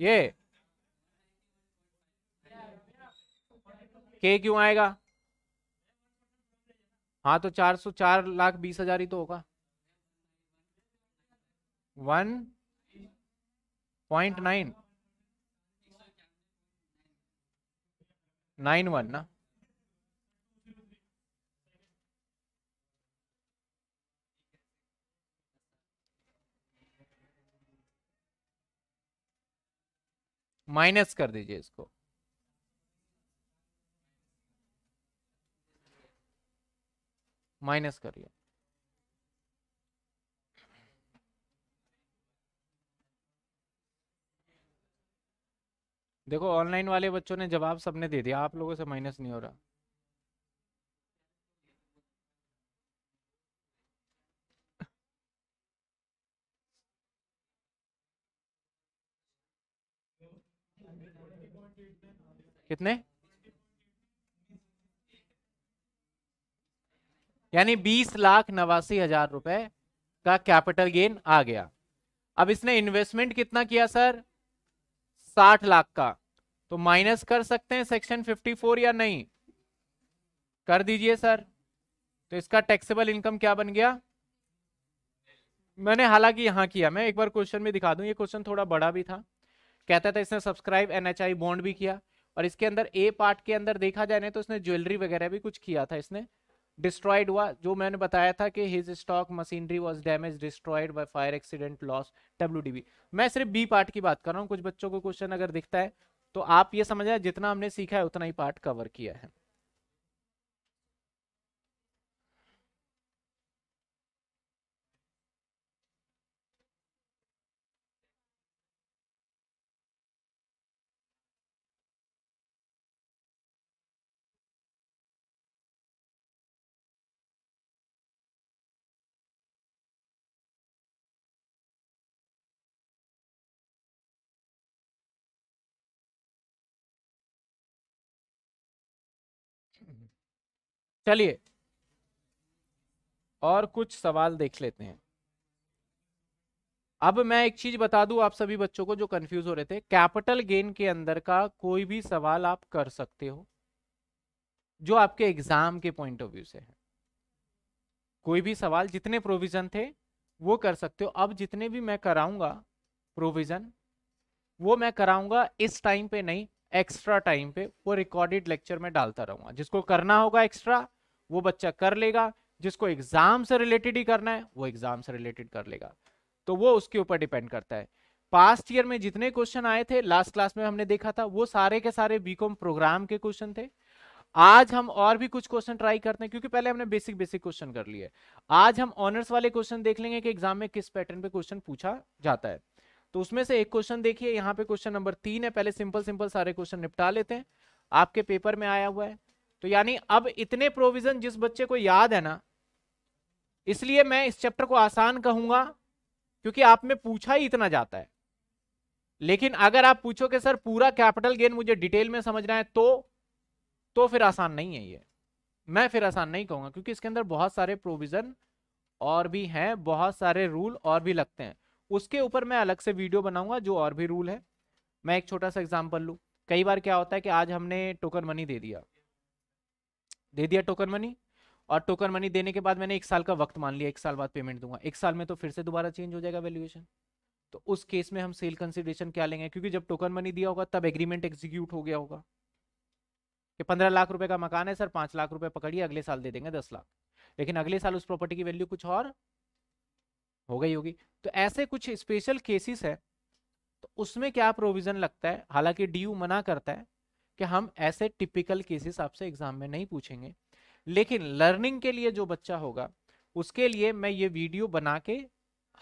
Speaker 1: ये। के क्यों आएगा? हाँ तो चार सौ चार लाख बीस हज़ार ही तो होगा। One point nine nine one ना? माइनस कर दीजिए इसको। माइनस करिए। देखो, ऑनलाइन वाले बच्चों ने जवाब सबने दे दिया, आप लोगों से माइनस नहीं हो रहा। कितने? यानी बीस लाख नवासी हज़ार रुपए का कैपिटल गेन आ गया। अब इसने इन्वेस्टमेंट कितना किया सर? साठ लाख का। तो माइनस कर सकते हैं सेक्शन 54 या नहीं? कर दीजिए सर। तो इसका टैक्सेबल इनकम क्या बन गया? मैंने हालाँकि यहाँ किया। मैं एक बार क्वेश्चन में दिखा दूँ। ये क्वेश्चन थोड़ा बड़ा भी था। कहता था इसने सब्सक्राइब एनएचआई बॉन्ड भी किया। और इसके अंदर ए पार्ट के अंदर देखा जाए ना तो इसने ज्वेलरी वगैरह भी कुछ किया था इसने। डिस्ट्रॉयड हुआ, जो मैंने बताया था कि his stock machinery was damage destroyed by fire accident loss WDB मैं सिर्फ़ बी पार्ट की बात कर रहा हूँ, कुछ बच्चों को क्वेश्चन अगर दिखता है तो आप ये समझ जितना हमने सीखा है, उतना ही पार्ट कवर किया है। चलिए, और कुछ सवाल देख लेते हैं। अब मैं एक चीज़ बता दूँ आप सभी बच्चों को जो कंफ्यूज हो रहे थे कैपिटल गेन के अंदर का कोई भी सवाल आप कर सकते हो, जो आपके एग्ज़ाम के पॉइंट ऑफ़ व्यू से है। कोई भी सवाल, जितने प्रोविज़न थे, वो कर सकते हो। अब जितने भी मैं कराऊँगा प्रोविज़न वो मैं कराऊँगा इस टाइम पे नहीं एक्स्ट्रा टाइम पे, वो रिकॉर्डेड लेक्चर में डालता रहूँगा। जिसको करना होगा एक्स्ट्रा वो बच्चा कर लेगा, जिसको एग्ज़ाम से रिलेटेड ही करना है, वो एग्ज़ाम से रिलेटेड कर लेगा। तो वो उसके ऊपर डिपेंड करता है। पास्ट ईयर में जितने क्वेश्चन आए थे लास्ट क्लास में हमने देखा था, वो सारे के सारे बीकॉम प्रोग्राम के क्वेश्चन थे। आज हम और भी कुछ क्वेश्चन ट्राई करते हैं, क्योंकि पहले हमने बेसिक बेसिक क्वेश्चन कर लिए। आज हम ऑनर्स वाले क्वेश्चन देख लेंगे कि एग्ज़ाम में किस पैटर्न पे क्वेश्चन पूछा जाता है। तो उसमें से एक क्वेश्चन देखिए, यहाँ पे क्वेश्चन नंबर तीन है, पहले सिंपल सिंपल सारे क्वेश्चन निपटा लेते हैं। आपके पेपर में आया हुआ है। तो यानी अब इतने प्रोविज़न जिस बच्चे को याद है ना, इसलिए मैं इस चैप्टर को आसान कहूँगा, क्योंकि आप में पूछा ही इतना जाता है। लेकिन अगर आप पूछो कि सर पूरा कैपिटल गेन मुझे डिटेल में समझना है तो तो फिर आसान नहीं है ये। मैं फिर आसान नहीं कहूँगा, क्योंकि इसके अंदर बहुत सारे प्रोविज़न और भी हैं, बहुत सारे रूल और भी लगते हैं। उसके ऊपर मैं अलग से वीडियो बनाऊँगा जो और भी रूल है। मैं एक छोटा सा एग्ज़ाम्पल लू। कई बार क्या होता है कि आज हमने टोकन मनी दे दिया। दे दिया टोकन मनी और टोकन मनी देने के बाद मैंने एक साल का वक्त मान लिया, एक साल बाद पेमेंट दूँगा। एक साल में तो फिर से दोबारा चेंज हो जाएगा वैल्यूएशन तो उस केस में हम सेल कंसिडरेशन क्या लेंगे? क्योंकि जब टोकन मनी दिया होगा, तब एग्रीमेंट एग्जीक्यूट हो गया होगा। कि पंद्रह लाख रुपए का मकान है, सर, पाँच लाख रुपए पकड़िए, अगले साल दे देंगे दस लाख। लेकिन अगले साल उस प्रॉपर्टी की वैल्यू कुछ और हो गई होगी। तो ऐसे कुछ स्पेशल केसेस है तो उसमें क्या प्रोविज़न लगता है? हालाँकि डी मना करता है कि हम ऐसे टिपिकल केसेस आपसे एग्ज़ाम में नहीं पूछेंगे। लेकिन लर्निंग के लिए जो बच्चा होगा, उसके लिए मैं ये वीडियो बना के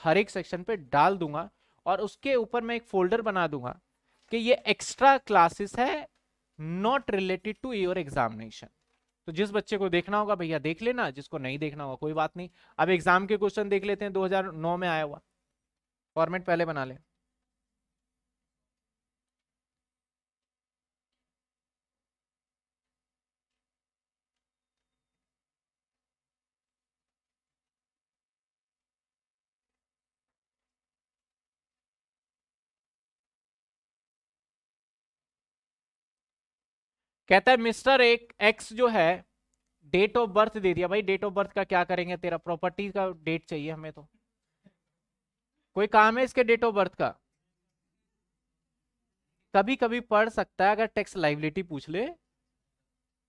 Speaker 1: हर एक सेक्शन पे डाल दूँगा और उसके ऊपर मैं एक फोल्डर बना दूँगा कि ये एक्स्ट्रा क्लासेस है not related to your examination तो जिस बच्चे को देखना होगा, भैया देख लेना, जिसको नहीं देखना होगा, कोई बात नहीं। अब एग्ज़ाम के क्वेश्चन देख लेते हैं 2009 में आया हुआ। फॉर्मेट पहले बना ले। कहता है, मिस्टर, एक एक्स जो है डेट ऑफ़ बर्थ दे दिया। भाई डेट ऑफ़ बर्थ का क्या करेंगे? तेरा प्रॉपर्टी का डेट चाहिए हमें तो। कोई काम है इसके डेट ऑफ़ बर्थ का? कभी कभी पढ़ सकता है, अगर टैक्स लाइबिलिटी पूछ ले।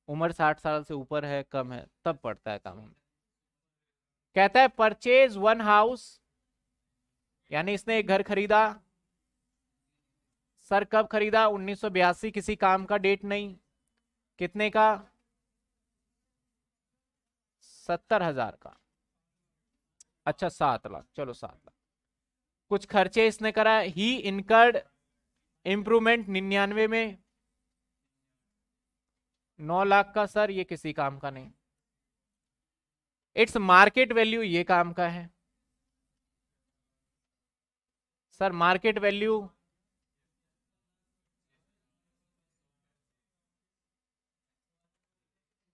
Speaker 1: उम्र साठ साल से ऊपर है, कम है, तब पढ़ता है काम हमें कहता है परचेज वन हाउस यानी इसने एक घर खरीदा। सर कब खरीदा? 1982 किसी काम का डेट नहीं। कितने का? सत्तर हज़ार का। अच्छा सात लाख। चलो, सात लाख। कुछ खर्चे इसने करा। ही इनकर्ड इंप्रूवमेंट निन्यानवे में। नौ लाख का, सर, ये किसी काम का नहीं। इट्स मार्केट वैल्यू ये काम का है। Sir market value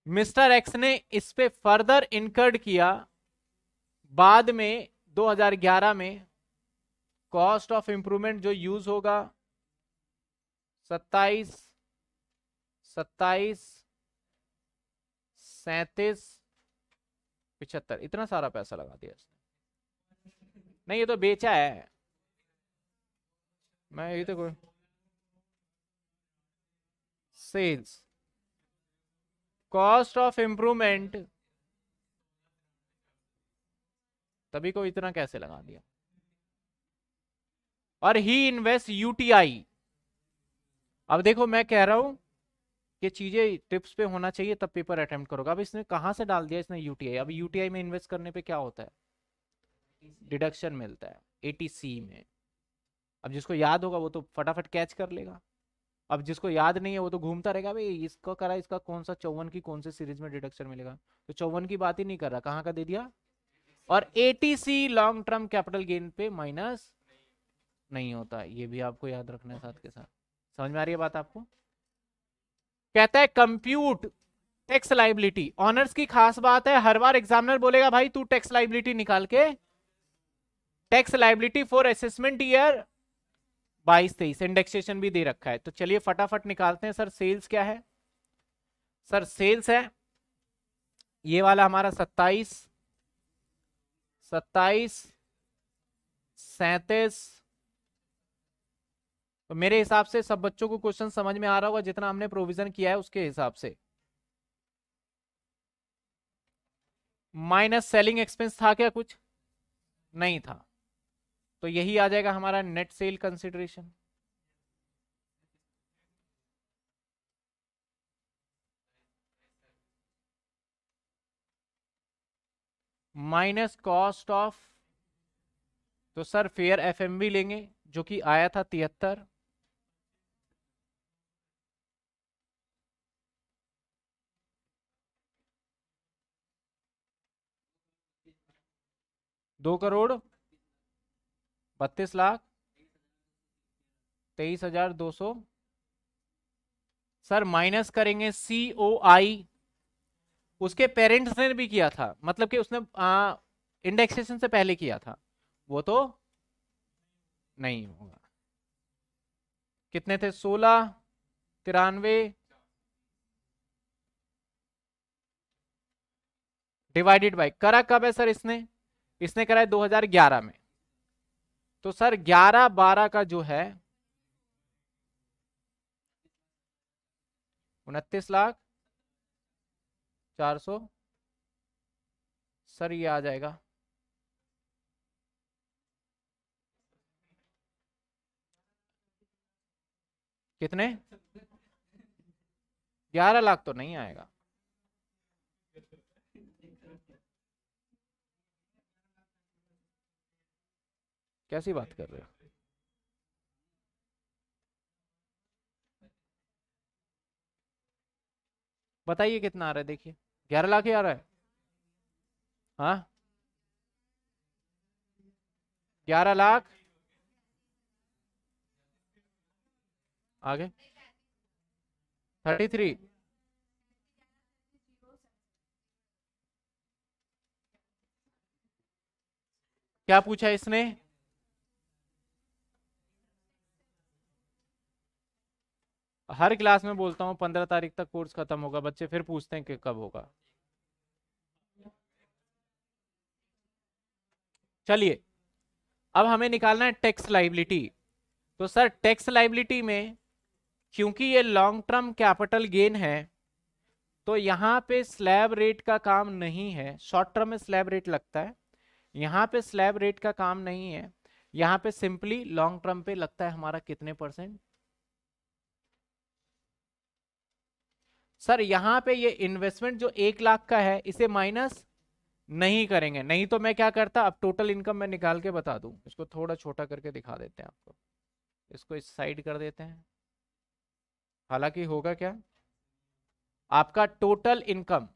Speaker 1: mister X ने इस पे फर्दर इनकर्ड किया बाद में 2011 में, कॉस्ट ऑफ़ इंप्रूवमेंट जो यूज़ होगा, सत्ताईस सत्ताईस, सैतीस, पिछहत्तर, इतना सारा पैसा लगा दिया इसने। नहीं, ये तो बेचा है। मैं ये तो कोई सेल्स। कॉस्ट ऑफ़ इंप्रूवमेंट तभी को इतना कैसे लगा दिया? और ही इन्वेस्ट यूटीआई अब देखो, मैं कह रहा हूँ कि चीज़ें टिप्स पे होना चाहिए, तब पेपर अटेम्प्ट करोगे। अब इसने कहाँ से डाल दिया इसने यूटीआई अब यूटीआई में इन्वेस्ट करने पे क्या होता है? डिडक्शन मिलता है एटीसी में। अब जिसको याद होगा, वो तो फटाफट कैच कर लेगा। अब जिसको याद नहीं है, वो तो घूमता रहेगा भाई इसको करा, इसका कौन सा चौवन की कौन से सीरीज़ में डिडक्शन मिलेगा? तो चौवन की बात ही नहीं कर रहा। कहाँ का दे दिया? और ATC long term capital gain पे माइनस नहीं होता। ये भी आपको याद रखना है साथ के साथ। समझ में आ रही है बात आपको? कहता है कंप्यूट टैक्स लाइबिलिटी ऑनर्स की खास बात है, हर बार एग्जामिनर बोलेगा, भाई, तू टैक्स लाइबिलिटी निकाल के tax liability for assessment year बाईस, तेईस इंडेक्सेशन भी दे रखा है। तो चलिए फटाफट निकालते हैं। सर सेल्स क्या है? सर सेल्स है, ये वाला हमारा सत्ताईस सत्ताईस, सैतीस। तो मेरे हिसाब से सब बच्चों को क्वेश्चन समझ में आ रहा होगा, जितना हमने प्रोविज़न किया है उसके हिसाब से। माइनस सेलिंग एक्सपेंस था क्या कुछ? नहीं था। तो यही आ जाएगा हमारा net sale consideration minus cost of तो सर फेयर एफ़ लेंगे, जो कि आया था तिहत्तर. दो करोड़ बत्तीस लाख, तेईस हज़ार दो सौ। सर, माइनस करेंगे सी ओ आई उसके पेरेंट्स ने भी किया था मतलब कि उसने इंडेक्सेशन से पहले किया था। वो तो नहीं होगा। कितने थे? सोलह, तिरानवे। डिवाइडेड बाय करा कब है सर इसने? इसने करा है 2011 में। तो सर 11 12 का जो है, उनतीस लाख चार सौ, सर ये आ जाएगा। कितने? ग्यारह लाख तो नहीं आएगा। कैसी बात कर रहे हो? बताइए कितना आ रहा है, देखिए। ग्यारह लाख ही आ रहा है। हाँ? ग्यारह लाख? आगे। Thirty three. क्या पूछा इसने? हर क्लास में बोलता हूँ, पंद्रह तारीख तक कोर्स खत्म होगा, बच्चे फिर पूछते हैं कि कब होगा। चलिए, अब हमें निकालना है टैक्स लाइबिलिटी तो सर टैक्स लाइबिलिटी में क्योंकि ये लॉन्ग टर्म कैपिटल गेन है तो यहाँ पे स्लैब रेट का काम नहीं है। शॉर्ट टर्म में स्लैब रेट लगता है, यहाँ पे स्लैब रेट का काम नहीं है, यहाँ पे सिंपली लॉन्ग टर्म पे लगता है हमारा कितने परसेंट सर, यहाँ पे ये इन्वेस्टमेंट जो एक लाख का है, इसे माइनस नहीं करेंगे। नहीं तो मैं क्या करता, अब टोटल इनकम मैं निकाल के बता दूँ। इसको थोड़ा छोटा करके दिखा देते हैं आपको। इसको इस साइड कर देते हैं। हालाँकि होगा क्या? आपका टोटल इनकम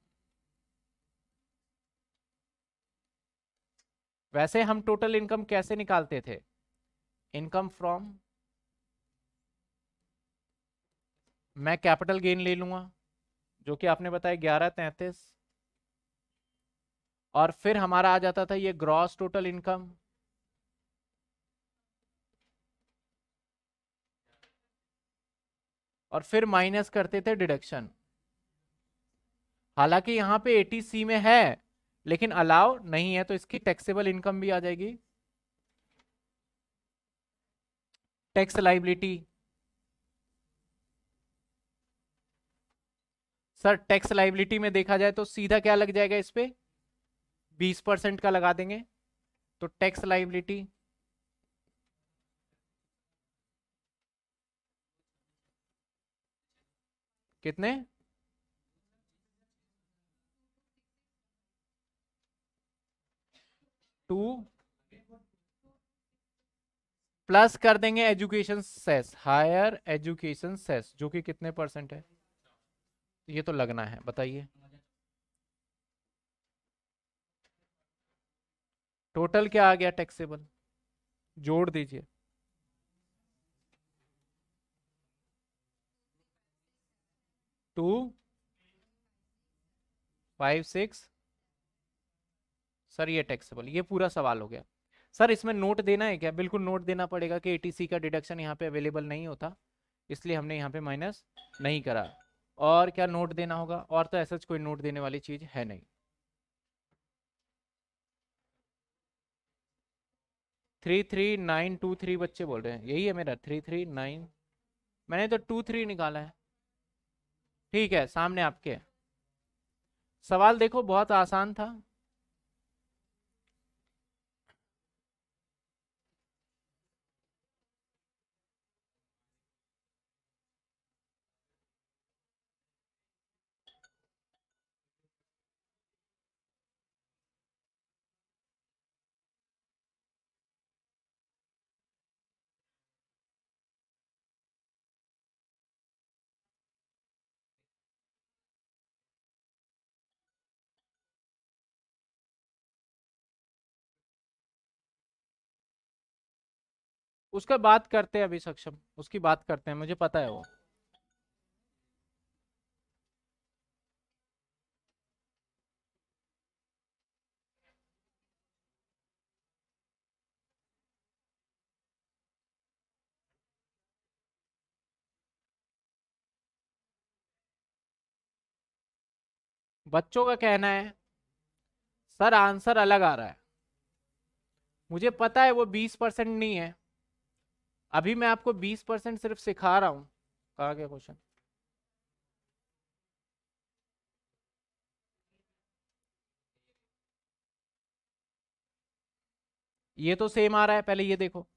Speaker 1: वैसे हम टोटल इनकम कैसे निकालते थे? इनकम फ्रॉम मैं कैपिटल गेन ले लूँगा। जो कि आपने बताया ग्यारह, तैतीस। और फिर हमारा आ जाता था ये ग्रॉस टोटल इनकम और फिर माइनस करते थे डिडक्शन हालाँकि यहाँ पे एटी सी में है, लेकिन अलाउ नहीं है तो इसकी टैक्सेबल इनकम भी आ जाएगी। Tax liability sir tax liability में देखा जाए तो सीधा क्या लग जाएगा इस पे? बीस परसेंट का लगा देंगे। तो टैक्स लाइबिलिटी कितने? टू प्लस कर देंगे education cess higher education cess जो कि कितने परसेंट है? ये तो लगना है, बताइए। टोटल क्या आ गया टैक्सेबल जोड़ दीजिए। टू फाइव सिक्स सर ये टैक्सेबल ये पूरा सवाल हो गया। सर इसमें नोट देना है क्या? बिल्कुल नोट देना पड़ेगा कि एटीसी का डिडक्शन यहाँ पे अवेलेबल नहीं होता, इसलिए हमने यहाँ पे माइनस नहीं करा। और क्या नोट देना होगा? और तो ऐसा कोई नोट देने वाली चीज़ है नहीं। Three three nine two three बच्चे बोल रहे हैं। यही है मेरा, थ्री थ्री नाइन। मैंने तो टू थ्री निकाला है। ठीक है, सामने आपके सवाल देखो, बहुत आसान था। उसका बात करते हैं अभी सक्षम। उसकी बात करते हैं, मुझे पता है वो। बच्चों का कहना है, सर आंसर अलग आ रहा है। मुझे पता है वो बीस परसेंट नहीं है। अभी मैं आपको बीस परसेंट सिर्फ़ सिखा रहा हूँ। कहा गया क्वेश्चन? ये तो सेम आ रहा है, पहले ये देखो।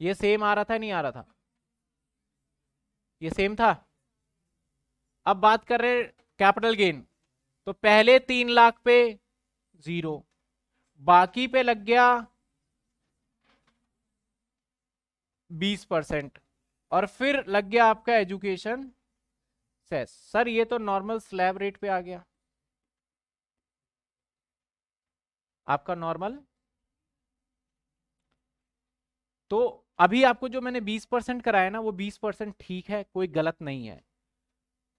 Speaker 1: ये सेम आ रहा था, नहीं आ रहा था? ये सेम था? अब बात कर रहे कैपिटल गेन तो पहले तीन लाख पे ज़ीरो बाकी पे लग गया बीस परसेंट। और फिर लग गया आपका एजुकेशन सेस। सर, ये तो नॉर्मल स्लैब रेट पे आ गया। आपका नॉर्मल? तो अभी आपको जो मैंने 20 परसेंट कराया ना, वो 20 परसेंट ठीक है, कोई गलत नहीं है।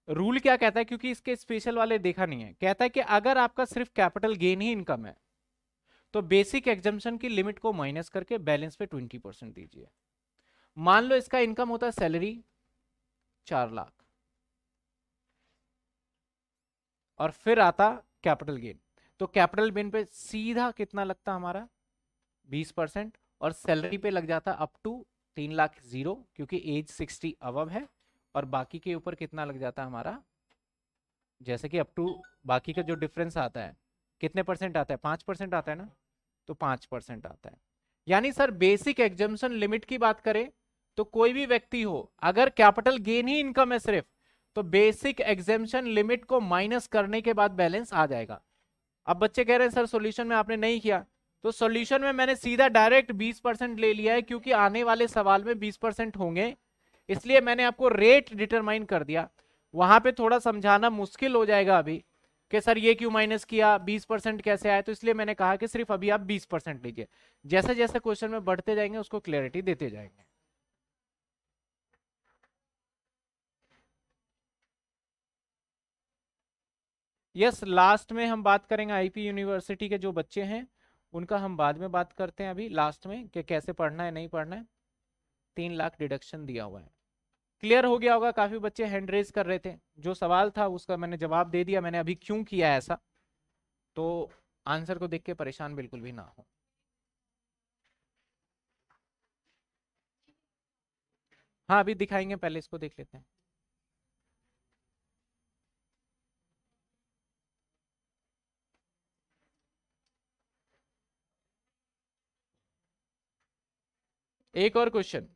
Speaker 1: रूल क्या कहता है? क्योंकि इसके स्पेशल वाले देखा नहीं है। कहता है कि अगर आपका सिर्फ़ कैपिटल गेन ही इनकम है तो बेसिक एग्जामेशन की लिमिट को माइनस करके बैलेंस पे 20 परसेंट दीजिए। मान लो इसका इनकम होता है सैलरी चार लाख। और फिर आता कैपिटल गेन। तो कैपिटल गेन पे सीधा कितना लगता हमारा? 20 परसेंट। और सैलरी पे लग जाता अप टू तीन लाख ज़ीरो, क्योंकि एज 60 अवब है। और बाकी के ऊपर कितना लग जाता हमारा? जैसे कि अप टू बाकी का जो डिफरेंस आता है, कितने परसेंट आता है? पाँच परसेंट आता है ना? तो पाँच परसेंट आता है। यानी सर बेसिक एग्जामेशन लिमिट की बात करें तो कोई भी व्यक्ति हो, अगर कैपिटल गेन ही इनकम है सिर्फ़ तो बेसिक एग्जामेशन लिमिट को माइनस करने के बाद बैलेंस आ जाएगा। अब बच्चे कह रहे हैं, सर सॉल्यूशन में आपने नहीं किया। तो सॉल्यूशन में मैंने सीधा डायरेक्ट 20 परसेंट ले लिया है, क्योंकि आने वाले सवाल में 20 परसेंट होंगे। इसलिए मैंने आपको रेट डिटरमाइन कर दिया। वहाँ पे थोड़ा समझाना मुश्किल हो जाएगा अभी कि, सर, ये क्यों माइनस किया? 20 परसेंट कैसे आया? तो इसलिए मैंने कहा कि सिर्फ़ अभी आप 20 परसेंट लीजिए। जैसे जैसे क्वेश्चन में बढ़ते जाएँगे, उसको क्लियरिटी देते जाएँगे। यस लास्ट में हम बात करेंगे आईपी यूनिवर्सिटी के जो बच्चे हैं, उनका हम बाद में बात करते हैं अभी लास्ट में, कि कैसे पढ़ना है, नहीं पढ़ना है। तीन लाख डिडक्शन दिया हुआ है। क्लियर हो गया होगा, काफ़ी बच्चे हैंड रेज कर रहे थे। जो सवाल था, उसका मैंने जवाब दे दिया, मैंने अभी क्यों किया ऐसा? तो आंसर को देख के परेशान बिल्कुल भी ना हो। हाँ अभी दिखाएँगे, पहले इसको देख लेते हैं। एक और क्वेश्चन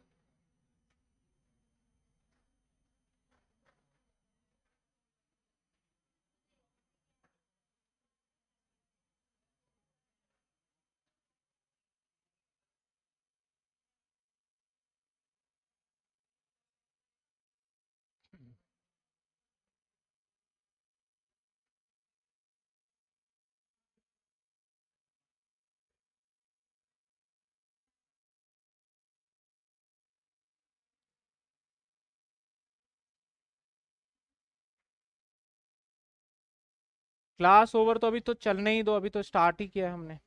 Speaker 1: क्लास ओवर तो अभी तो चलने ही दो, अभी तो स्टार्ट ही किया है हमने।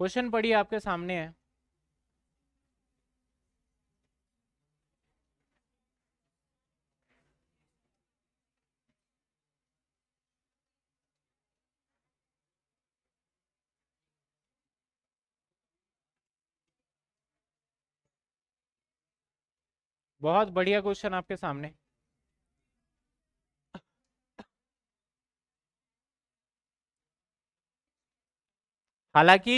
Speaker 1: क्वेश्चन पढ़िए आपके सामने है। बहुत बढ़िया क्वेश्चन आपके सामने। हालाँकि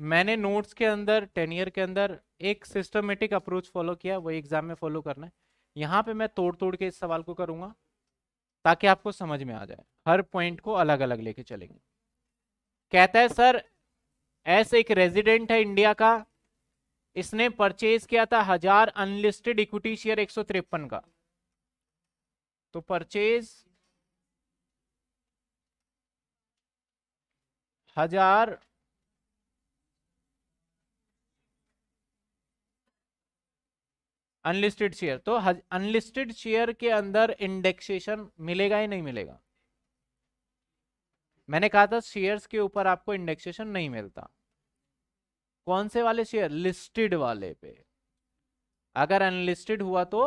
Speaker 1: मैंने नोट्स के अंदर, टेन ईयर के अंदर एक सिस्टमेटिक अप्रोच फॉलो किया वो एग्ज़ाम में फॉलो करना है। यहाँ पे मैं तोड़ तोड़ के इस सवाल को करूँगा, ताकि आपको समझ में आ जाए। हर पॉइंट को अलग अलग लेके चलेंगे। कहता है, सर एस एक रेजिडेंट है इंडिया का, इसने परचेज किया था हज़ार अनलिस्टेड इक्विटी शेयर एक सौ तिरपन का। तो परचेज हज़ार अनलिस्टेड शेयर तो अनलिस्टेड शेयर के अंदर इंडेक्सेशन मिलेगा ही नहीं मिलेगा? मैंने कहा था शेयर्स के ऊपर आपको इंडेक्सेशन नहीं मिलता। कौन से वाले शेयर लिस्टेड वाले पे। अगर अनलिस्टेड हुआ तो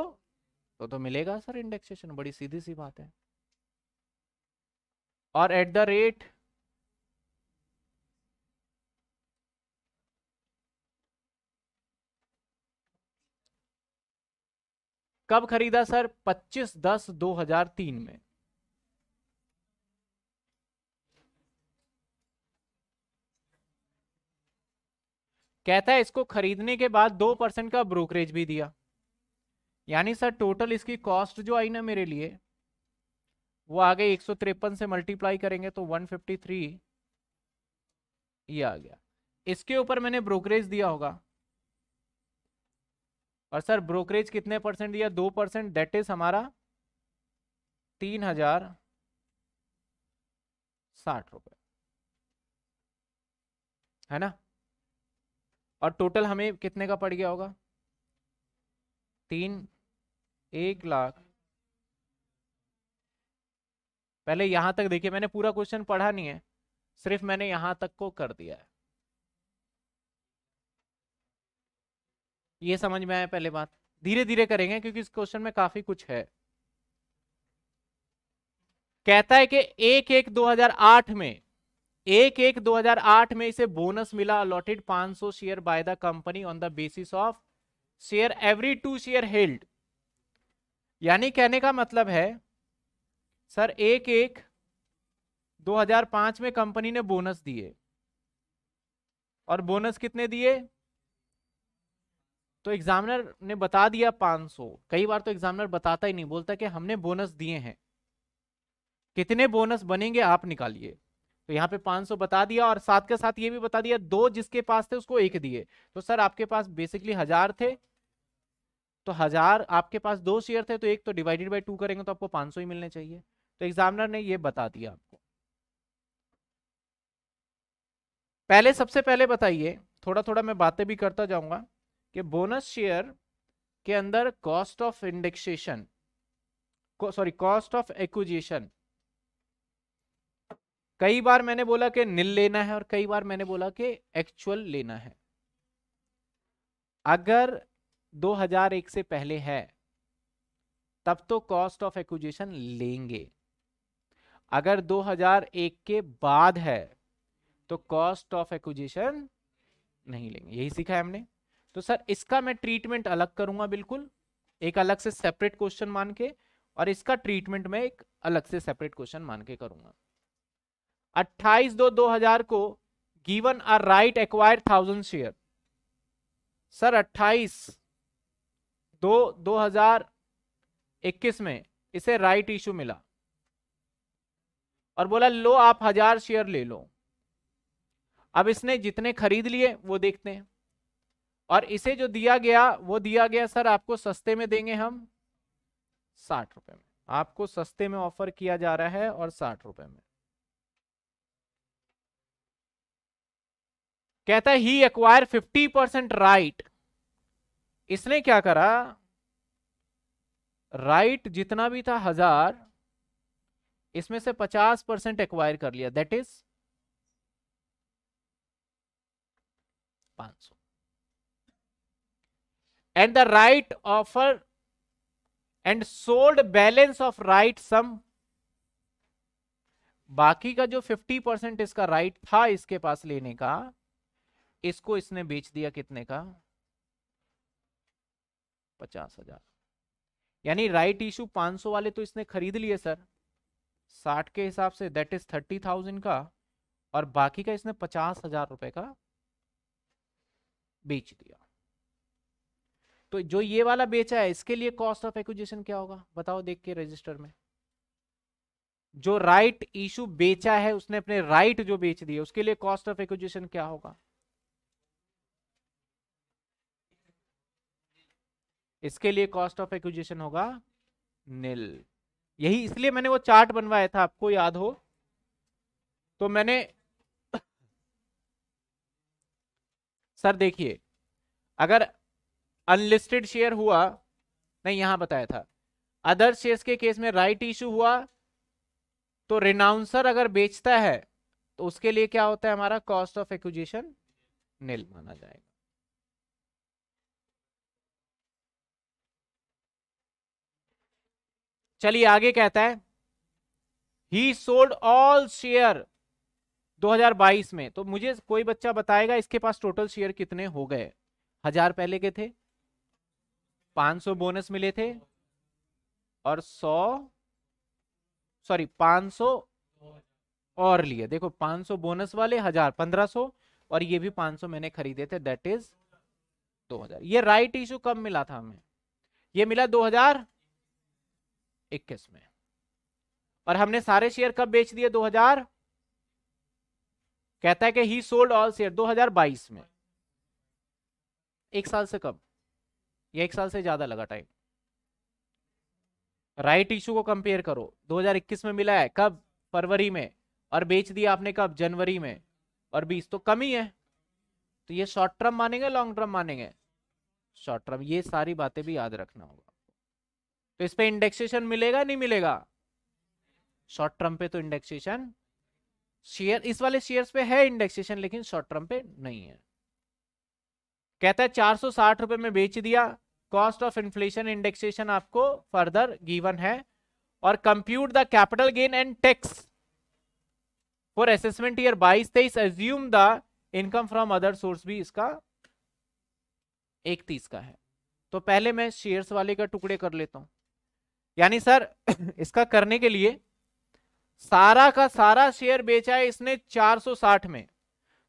Speaker 1: तो तो मिलेगा सर इंडेक्सेशन बड़ी सीधी सी बात है। और एट द रेट कब खरीदा सर? 25 दस 2003 में। कहता है इसको खरीदने के बाद दो परसेंट का ब्रोकरेज भी दिया। यानी सर, टोटल इसकी कॉस्ट जो आई ना मेरे लिए, वो आ गई एक से मल्टीप्लाई करेंगे तो 153 ये आ गया। इसके ऊपर मैंने ब्रोकरेज दिया होगा। और सर, ब्रोकरेज कितने परसेंट दिया? दो परसेंट दैट इज़ हमारा तीन हज़ार साठ रुपए। है ना? और टोटल हमें कितने का पड़ गया होगा? तीन, एक लाख। पहले यहाँ तक देखिए, मैंने पूरा क्वेश्चन पढ़ा नहीं है, सिर्फ़ मैंने यहाँ तक को कर दिया है। ये समझ में आया पहले बात। धीरे धीरे करेंगे क्योंकि इस क्वेश्चन में काफ़ी कुछ है। कहता है कि एक एक 2008 में एक एक 2008 में इसे बोनस मिला allotted 500 share by the company on the basis of share every two share held यानी कहने का मतलब है, सर एक एक 2005 में कंपनी ने बोनस दिए। और बोनस कितने दिए? तो एग्जामिनर ने बता दिया 500 कई बार तो एग्जामिनर बताता ही नहीं, बोलता कि हमने बोनस दिए हैं। कितने बोनस बनेंगे आप निकालिए। तो यहाँ पे 500 बता दिया और साथ के साथ ये भी बता दिया, दो जिसके पास थे उसको एक दिए। तो सर, आपके पास बेसिकली हज़ार थे। तो हज़ार, आपके पास दो शेयर थे तो एक तो डिवाइडेड बाई टू करेंगे तो आपको 500 ही मिलने चाहिए। तो एग्जामिनर ने ये बता दिया आपको। पहले, सबसे पहले बताइए थोड़ा थोड़ा मैं बातें भी करता जाऊँगा। कि बोनस शेयर के अंदर cost of indexation sorry cost of acquisition कई बार मैंने बोला कि नील लेना है और कई बार मैंने बोला कि एक्चुअल लेना है। अगर 2001 से पहले है, तब तो कॉस्ट ऑफ़ एक्विजिशन लेंगे। अगर 2001 के बाद है तो कॉस्ट ऑफ़ एक्विजिशन नहीं लेंगे। यही सीखा है हमने। तो सर, इसका मैं ट्रीटमेंट अलग करूँगा बिल्कुल, एक अलग से सेपरेट क्वेश्चन मान के, और इसका ट्रीटमेंट मैं एक अलग से सेपरेट क्वेश्चन मान के करूँगा। 28 दो 2000 को given a right acquire thousand share sir 28 दो 2021 में इसे राइट इशू मिला। और बोला, लो, आप हज़ार शेयर ले लो। अब इसने जितने खरीद लिए, वो देखते हैं। और इसे जो दिया गया, वो दिया गया, सर, आपको सस्ते में देंगे हम साठ रुपए में। आपको सस्ते में ऑफ़र किया जा रहा है और साठ रुपए में। कहता है ही एक्वायर फिफ्टी परसेंट राइट इसने क्या करा? राइट right जितना भी था हज़ार, इसमें से पचास परसेंट एक्वायर कर लिया। दैट इज़ पाँच सौ। And the right offer and sold balance of right some बाकी का जो 50 परसेंट इसका राइट था इसके पास लेने का, इसको इसने बेच दिया कितने का? पचास हज़ार। यानी राइट इशू 500 वाले तो इसने खरीद लिए सर 60 के हिसाब say that is thirty thousand का, और बाकी का इसने पचास हज़ार रुपए का बेच दिया। तो जो ये वाला बेचा है, इसके लिए कॉस्ट ऑफ़ एक्विजिशन क्या होगा? बताओ देख के रजिस्टर में। जो राइट इशू बेचा है, उसने अपने राइट जो बेच दिए, उसके लिए कॉस्ट ऑफ़ एक्विजिशन क्या होगा? इसके लिए कॉस्ट ऑफ़ एक्विजिशन होगा नील यही इसलिए मैंने वो चार्ट बनवाया था, आपको याद हो? तो मैंने सर देखिए, अगर अनलिस्टेड शेयर हुआ, नहीं, यहाँ बताया था। अदर शेयर्स के केस में राइट इशू हुआ तो रिनाउंसर अगर बेचता है तो उसके लिए क्या होता है हमारा? कॉस्ट ऑफ़ एक्विजिशन नील माना जाएगा। चलिए, आगे कहता है ही सोल्ड ऑल शेयर 2022 में। तो मुझे कोई बच्चा बताएगा इसके पास टोटल शेयर कितने हो गए? हज़ार पहले के थे 500 बोनस मिले थे और 100 सॉरी 500 और लिए। देखो 500 बोनस वाले हज़ार 1500 और ये भी 500 मैंने खरीदे थे दैट इज़ 2000 ये राइट इशू कब मिला था हमें? ये मिला 2021 में। और हमने सारे शेयर कब बेच दिए 2000 कहता है कि ही सोल्ड ऑल शेयर 2022 में। एक साल से कब? ये एक साल से ज़्यादा लगा टाइम राइट इशू को कंपेयर करो. 2021 में मिला है, कब? फरवरी में. और बेच दिया आपने कब? जनवरी में. और 20 तो कम ही है. तो ये शॉर्ट टर्म मानेंगे लॉन्ग टर्म मानेंगे? शॉर्ट टर्म ये सारी बातें भी याद रखना होगा. तो इस पे इंडेक्सेशन मिलेगा, नहीं मिलेगा? शॉर्ट टर्म पे तो इंडेक्सेशन शेयर इस वाले शेयर्स पे है इंडेक्सेशन लेकिन शॉर्ट टर्म पे नहीं है. कहता है चार सौ में बेच दिया कॉस्ट ऑफ़ इन्फ्लेशन इंडेक्सेशन आपको फर्दर गिवन है और compute the capital gain and tax for assessment year बाईस तेईस assume the income from other source भी इसका एक तीस का है। तो पहले मैं शेयर्स वाले का टुकड़े कर लेता हूँ। यानी सर, इसका करने के लिए सारा का सारा शेयर बेचा है इसने 460 में।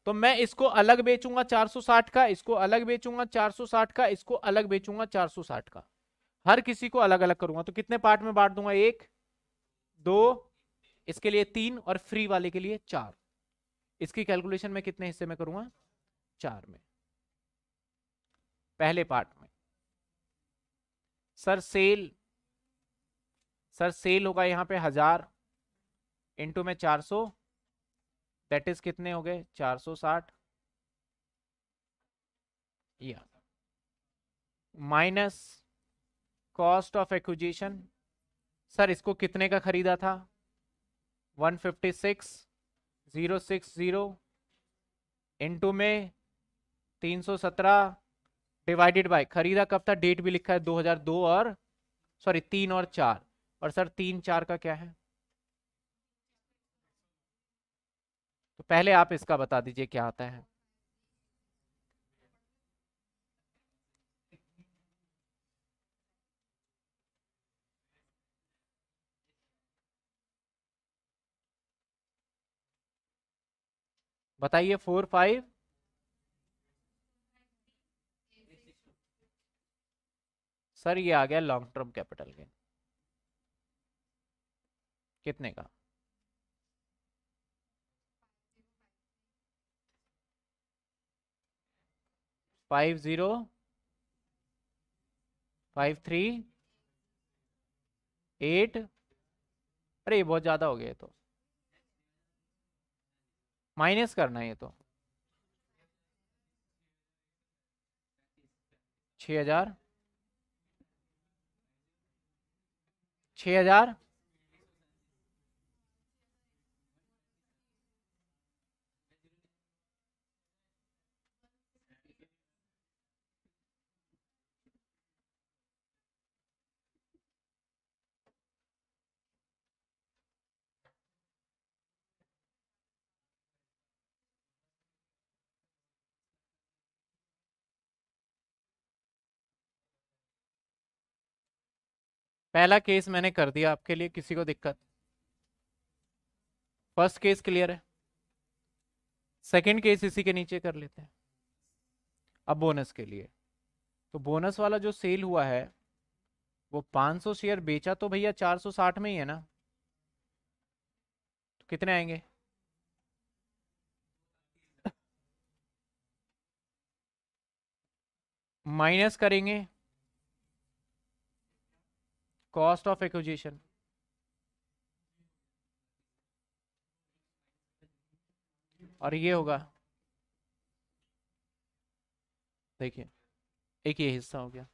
Speaker 1: तो मैं इसको अलग बेचूँगा 460 का, इसको अलग बेचूँगा 460 का, इसको अलग बेचूँगा 460 का। हर किसी को अलग अलग करूँगा। तो कितने पार्ट में बांट दूँगा? एक, दो, इसके लिए तीन और फ्री वाले के लिए चार। इसकी कैलकुलेशन में कितने हिस्से में करूँगा? चार में। पहले पार्ट में। सर, सेल सर, सेल होगा यहाँ पे हज़ार इंटू में चार सौ। दैट इज़ कितने हो गए? 460 या minus cost of acquisition sir इसको कितने का खरीदा था? 156 060 इनटू में 317 डिवाइडेड बाय खरीदा कब था? डेट भी लिखा है 2002 और सॉरी तीन और चार। और सर तीन चार का क्या है? तो पहले आप इसका बता दीजिए क्या आता है। बताइए फोर फाइव। सर ये आ गया लॉन्ग टर्म कैपिटल गेन कितने का? Five zero five three eight अरे, ये बहुत ज़्यादा हो गया तो। माइनस करना है ये तो। छ हज़ार। छ हज़ार। पहला केस मैंने कर दिया आपके लिए, किसी को दिक्कत। फ़र्स्ट केस क्लियर है। सेकंड केस इसी के नीचे कर लेते हैं। अब बोनस के लिए। तो बोनस वाला जो सेल हुआ है, वो 500 शेयर बेचा तो भैया 460 में ही है ना? तो कितने आएँगे? माइनस करेंगे। Cost of acquisition. और ये होगा। देखिए, एक ये हिस्सा हो गया।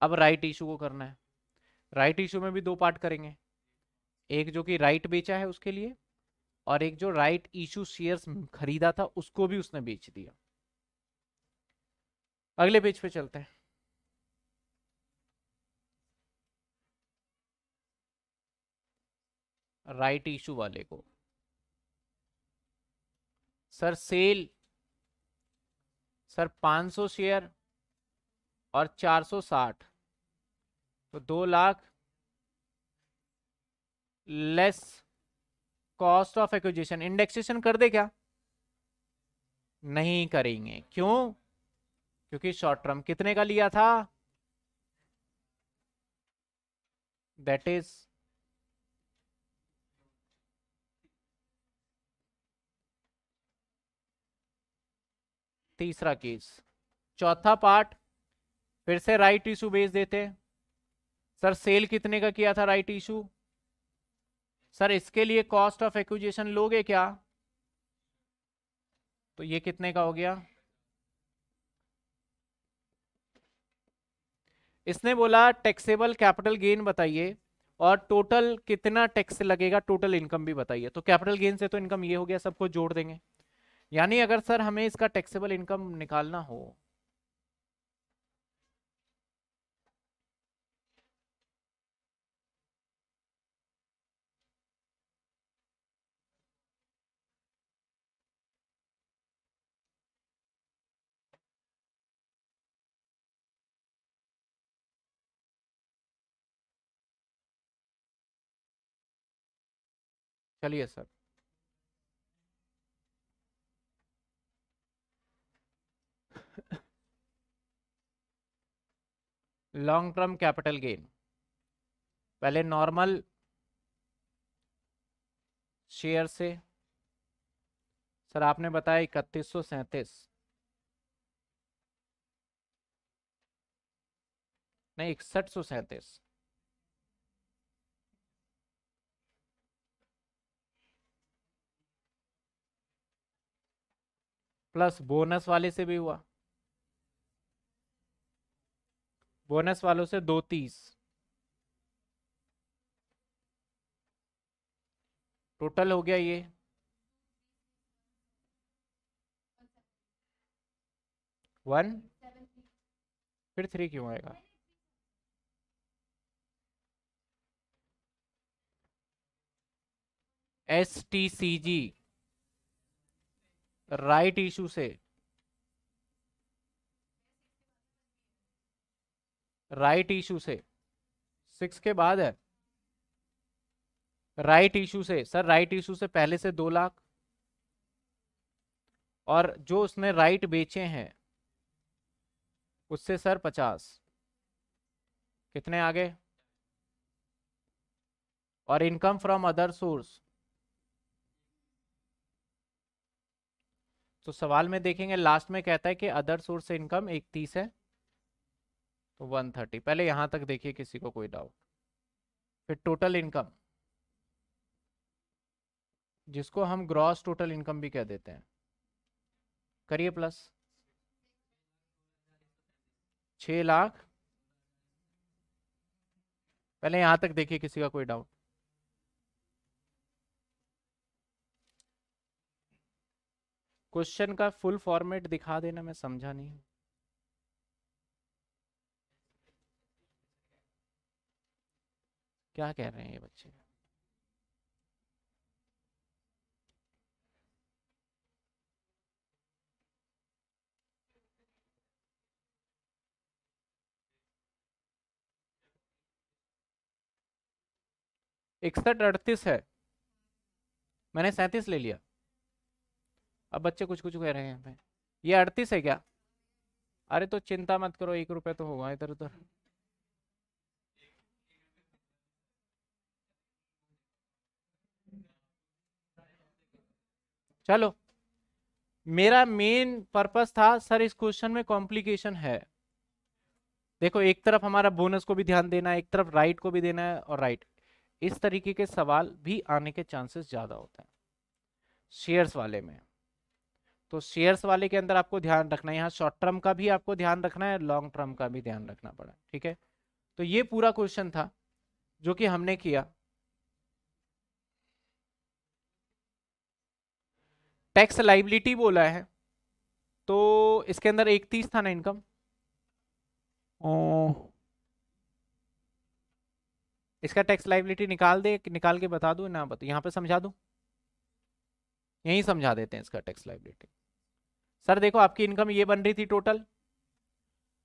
Speaker 1: अब राइट इशू को करना है। राइट इशू में भी दो पार्ट करेंगे। एक जो कि राइट बेचा है उसके लिए, और एक जो राइट इशू शेयर्स खरीदा था उसको भी उसने बेच दिया। अगले पेज पे चलते हैं। राइट इशू वाले को। सर, सेल, सर 500 शेयर और 460 तो दो lakh less cost of acquisition indexation कर दे क्या? नहीं करेंगे। क्यों? क्योंकि शॉर्ट टर्म कितने का लिया था? दैट इज़ तीसरा केस। चौथा पार्ट फिर से राइट इशू बेच देते सर सेल कितने का किया था राइट इशू सर, इसके लिए कॉस्ट ऑफ़ एक्विजिशन लोगे क्या? तो ये कितने का हो गया? इसने बोला टैक्सेबल कैपिटल गेन बताइए, और टोटल कितना टैक्स लगेगा? टोटल इनकम भी बताइए। तो कैपिटल गेन से तो इनकम ये हो गया, सबको जोड़ देंगे। यानी अगर सर हमें इसका टैक्सेबल इनकम निकालना हो। चलिए sir. Long term capital gain पहले नॉर्मल शेयर से। सर आपने बताया इकतीस सौ सैंतीस। नहीं, इकसठ सौ सैंतीस। प्लस बोनस वाले से भी हुआ। बोनस वालों से दो तीस। टोटल हो गया ये। वन फिर थ्री क्यों आएगा? S T C G right issue से। राइट इशू से। सिक्स के बाद है। राइट इशू से। सर, राइट इशू से पहले से दो लाख। और जो उसने राइट बेचे हैं, उससे सर पचास। कितने आगे और इनकम फ्रॉम अदर सोर्स। तो सवाल में देखेंगे, लास्ट में कहता है कि अदर सोर्स से इनकम एक तीस है। तो वन थर्टी पहले यहाँ तक देखिए किसी को कोई डाउट फिर टोटल इनकम जिसको हम ग्रॉस टोटल इनकम भी कह देते हैं। करिए प्लस छ लाख। पहले यहाँ तक देखिए किसी का कोई डाउट क्वेश्चन का फुल फॉर्मेट दिखा देना, मैं समझा नहीं क्या कह रहे हैं ये बच्चे? इकसठ अड़तीस है। मैंने सैंतीस ले लिया। अब बच्चे कुछ कुछ कह रहे हैं ये अड़तीस है क्या? अरे तो चिंता मत करो, एक रुपए तो होगा इधर उधर चलो। मेरा मेन पर्पस था सर इस क्वेश्चन में कॉम्प्लिकेशन है। देखो, एक तरफ़ हमारा बोनस को भी ध्यान देना है, एक तरफ़ राइट को भी देना है और राइट इस तरीके के सवाल भी आने के चांसेस ज़्यादा होते हैं शेयर्स वाले में। तो शेयर्स वाले के अंदर आपको ध्यान रखना है। यहाँ शॉर्ट टर्म का भी आपको ध्यान रखना है लॉन्ग टर्म का भी ध्यान रखना पड़ा, ठीक है? तो ये पूरा क्वेश्चन था, जो कि हमने किया। टैक्स लाइबिलिटी बोला है तो इसके अंदर एक तीस था ना इनकम इसका टैक्स लाइबिलिटी निकाल दे निकाल के बता दू ना बता यहाँ पे समझा दू? यहीं समझा देते हैं इसका टैक्स लाइबिलिटी सर देखो आपकी इनकम ये बन रही थी total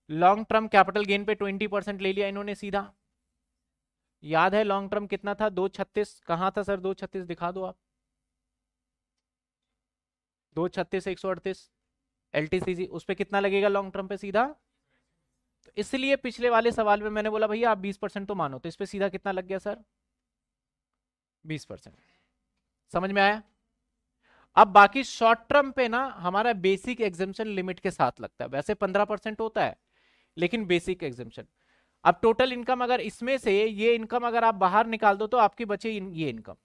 Speaker 1: long term capital gain पे ट्वेंटी परसेंट ले लिया इन्होंने सीधा। याद है लॉन्ग टर्म कितना था? दो छत्तीस। कहाँ था सर? दो छत्तीस दिखा दो आप। दो छत्तीस, एक सौ अड़तीस एल उस पर कितना लगेगा लॉन्ग टर्म पे सीधा? तो इसलिए पिछले वाले सवाल में मैंने बोला, भैया, आप बीस परसेंट तो मानो। तो इस पर सीधा कितना लग गया, सर? बीस परसेंट। समझ में आया? अब बाकी शॉर्ट टर्म पे ना, हमारा बेसिक एग्जामेशन लिमिट के साथ लगता है। वैसे पंद्रह परसेंट होता है, लेकिन बेसिक एग्जामेशन अब टोटल इनकम अगर इसमें से ये इनकम अगर आप बाहर निकाल दो तो आपकी बचे ये इनकम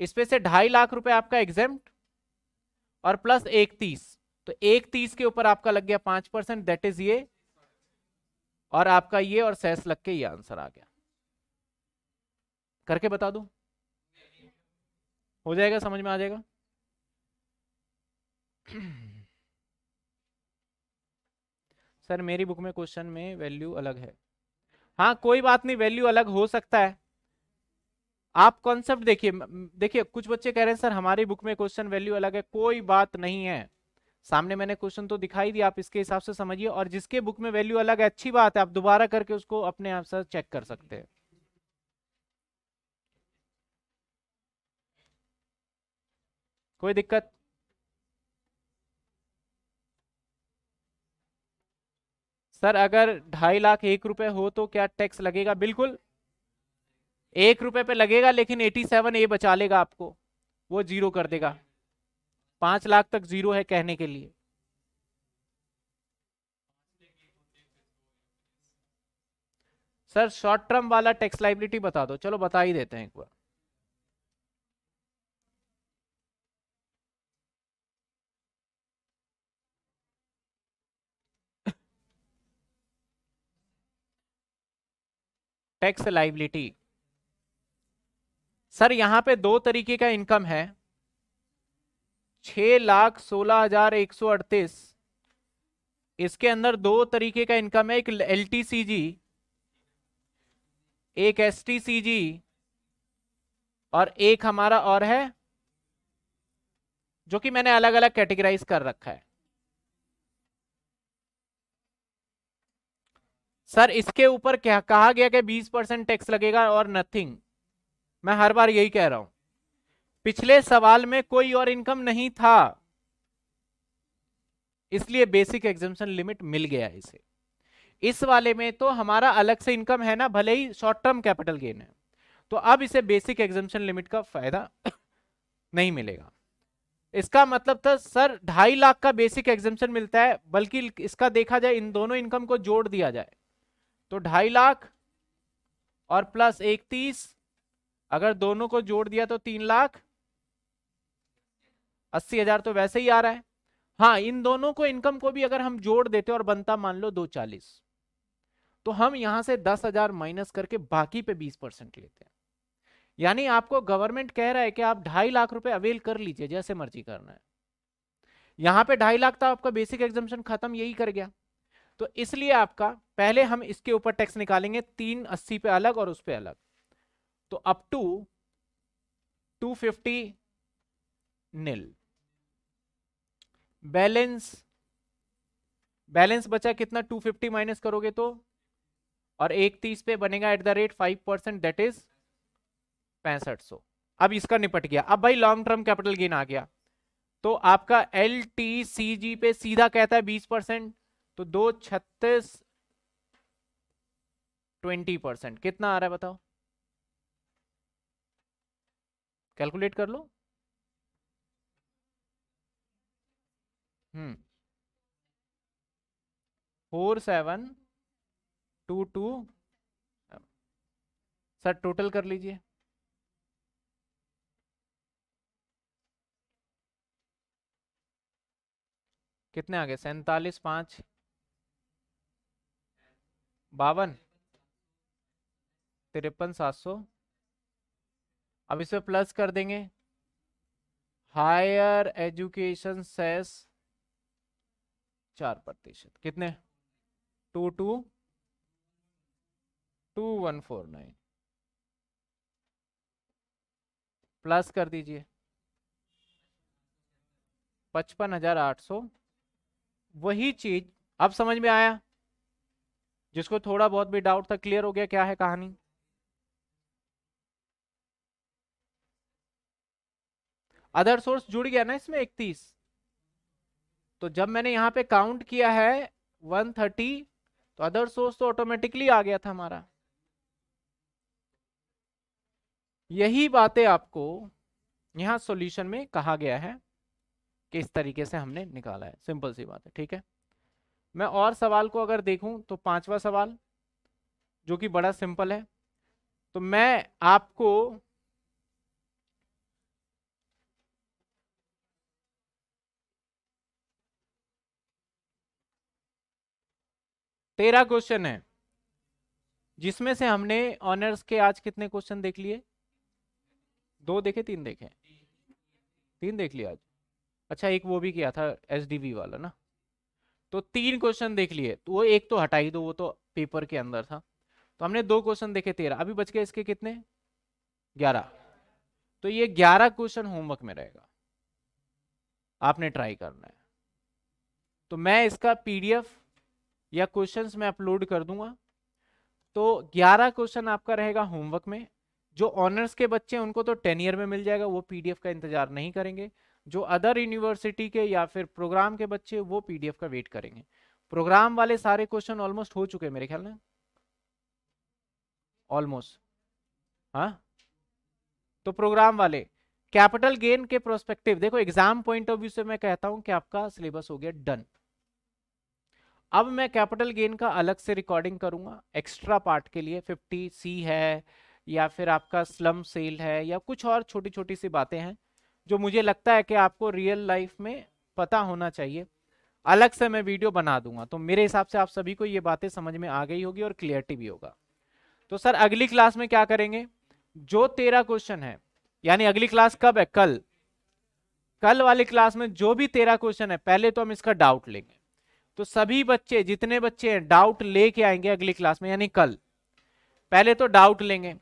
Speaker 1: इसमें से ढाई लाख रुपए आपका एग्जाम्प्ट और प्लस एक तीस। तो एक तीस के ऊपर आपका लग गया पाँच परसेंट दैट इज़ ये। और आपका ये और सेस लग के ये आंसर आ गया। करके बता दू? हो जाएगा, समझ में आ जाएगा? सर, मेरी बुक में क्वेश्चन में वैल्यू अलग है। हाँ कोई बात नहीं वैल्यू अलग हो सकता है। आप कॉन्सेप्ट देखिए देखिए, कुछ बच्चे कह रहे हैं, सर, हमारी बुक में क्वेश्चन वैल्यू अलग है, कोई बात नहीं है। सामने मैंने क्वेश्चन तो दिखाई दिया, आप इसके हिसाब से समझिए, और जिसके बुक में वैल्यू अलग है, अच्छी बात है, आप दोबारा करके उसको अपने आप से चेक कर सकते हैं। कोई दिक्कत? सर, अगर ढाई लाख एक रुपए हो तो क्या टैक्स लगेगा? बिल्कुल। एक रुपए पे लगेगा, लेकिन एटी सेवन ए बचा लेगा आपको। वो ज़ीरो कर देगा। पाँच लाख तक ज़ीरो है कहने के लिए। सर शॉर्ट टर्म वाला टैक्स लाइबिलिटी बता दो। चलो बता ही देते हैं एक बार। टैक्स लाइबिलिटी सर, यहाँ पे दो तरीके का इनकम है। छ लाख सोलह हज़ार एक सौ अड़तीस। इसके अंदर दो तरीके का इनकम है, एक एल टी सी जी, एक एस टी सी जी और एक हमारा और है, जो कि मैंने अलग अलग कैटेगराइज कर रखा है। सर, इसके ऊपर क्या, कहा गया कि 20 परसेंट टैक्स लगेगा और नथिंग। मैं हर बार यही कह रहा हूँ। पिछले सवाल में कोई और इनकम नहीं था। इसलिए बेसिक एग्जामेशन लिमिट मिल गया इसे। इस वाले में तो हमारा अलग से इनकम है ना, भले ही शॉर्ट टर्म कैपिटल गेन है। तो अब इसे बेसिक एग्जामेशन लिमिट का फ़ायदा नहीं मिलेगा। इसका मतलब था, सर, ढाई लाख का बेसिक एग्जामेशन मिलता है, बल्कि इसका देखा जाए, इन दोनों इनकम को जोड़ दिया जाए। तो ढाई लाख और प्लस एक तीस अगर दोनों को जोड़ दिया तो तीन लाख? अस्सी हज़ार तो वैसे ही आ रहा है। हाँ इन दोनों को इनकम को भी अगर हम जोड़ देते और बनता मान लो दो चालीस तो हम यहाँ से दस हज़ार माइनस करके बाकी पे बीस परसेंट लेते हैं। यानी आपको गवर्नमेंट कह रहा है कि आप ढाई लाख रुपए अवेल कर लीजिए, जैसे मर्ज़ी करना है। यहाँ पे ढाई लाख तो आपका बेसिक एग्जामेशन खत्म, यही कर गया। तो इसलिए आपका, पहले हम इसके ऊपर टैक्स निकालेंगे, तीन अस्सी पे अलग और उस पर अलग। तो up to two fifty nil balance balance बचा कितना? 250 माइनस करोगे तो? और एक तीस पे बनेगा at the rate five percent that is पैंसठ सौ। अब इसका निपट गया। अब भाई लॉन्ग टर्म कैपिटल गेन आ गया। तो आपका एल टी सी जी पे सीधा कहता है बीस परसेंट तो दो छत्तीस ट्वेंटी परसेंट कितना आ रहा है बताओ? कैलकुलेट कर लो। हम्म। Four seven two two, sir total कर लीजिए। कितने आ गए? सैतालीस, पाँच। बावन। तिरपन, सात सौ। अब इसमें प्लस कर देंगे। हायर एजुकेशन सेस चार प्रतिशत। कितने? Two two two one four nine. Plus कर दीजिए। पचपन हज़ार आठ सौ। वही चीज़, अब समझ में आया? जिसको थोड़ा बहुत भी डाउट था क्लियर हो गया क्या है कहानी? अदर सोर्स जुड़ गया ना इसमें इकतीस। तो जब मैंने यहाँ पे काउंट किया है 130 तो अदर सोर्स तो ऑटोमेटिकली आ गया था हमारा। यही बातें आपको यहाँ सॉल्यूशन में कहा गया है कि इस तरीके से हमने निकाला है। सिंपल सी बात है, ठीक है? मैं और सवाल को अगर देखूँ तो पांचवा सवाल, जो कि बड़ा सिंपल है। तो मैं आपको तेरह क्वेश्चन है। जिसमें से हमने ऑनर्स के आज कितने क्वेश्चन देख लिए? दो देखे, तीन देखे? तीन देख लिया आज। अच्छा एक वो भी किया था एस वाला ना। तो तीन क्वेश्चन देख लिए। तो वो एक तो हटा ही दो, वो तो पेपर के अंदर था। तो हमने दो क्वेश्चन देखे, तेरह। अभी बच गए इसके कितने? ग्यारह। तो ये ग्यारह क्वेश्चन होमवर्क में रहेगा। आपने ट्राई करना है। तो मैं इसका पीडीएफ या क्वेश्चंस मैं अपलोड कर दूँगा। तो 11 क्वेश्चन आपका रहेगा होमवर्क में। जो ऑनर्स के बच्चे हैं, उनको तो टेन ईयर में मिल जाएगा, वो पीडीएफ का इंतज़ार नहीं करेंगे। जो अदर यूनिवर्सिटी के या फिर प्रोग्राम के बच्चे वो पीडीएफ का वेट करेंगे। प्रोग्राम वाले सारे क्वेश्चन ऑलमोस्ट हो चुके हैं मेरे ख्याल में। ऑलमोस्ट हाँ? तो प्रोग्राम वाले कैपिटल गेन के प्रोस्पेक्टिव देखो एग्ज़ाम पॉइंट ऑफ़ व्यू से मैं कहता हूँ कि आपका सिलेबस हो गया डन अब मैं कैपिटल गेन का अलग से रिकॉर्डिंग करूँगा। एक्स्ट्रा पार्ट के लिए 50 सी है, या फिर आपका स्लम सेल है, या कुछ और छोटी छोटी सी बातें हैं, जो मुझे लगता है कि आपको रियल लाइफ में पता होना चाहिए। अलग से मैं वीडियो बना दूँगा तो मेरे हिसाब से आप सभी को ये बातें समझ में आ गई होगी और क्लियरिटी भी होगा। तो सर, अगली क्लास में क्या करेंगे? जो तेरह क्वेश्चन है, यानी अगली क्लास कब है? कल। कल वाली क्लास में जो भी तेरह क्वेश्चन है, पहले तो हम इसका डाउट लेंगे। तो सभी बच्चे, जितने बच्चे हैं डाउट लेके आएँगे अगली क्लास में, यानी कल। पहले तो डाउट लेंगे।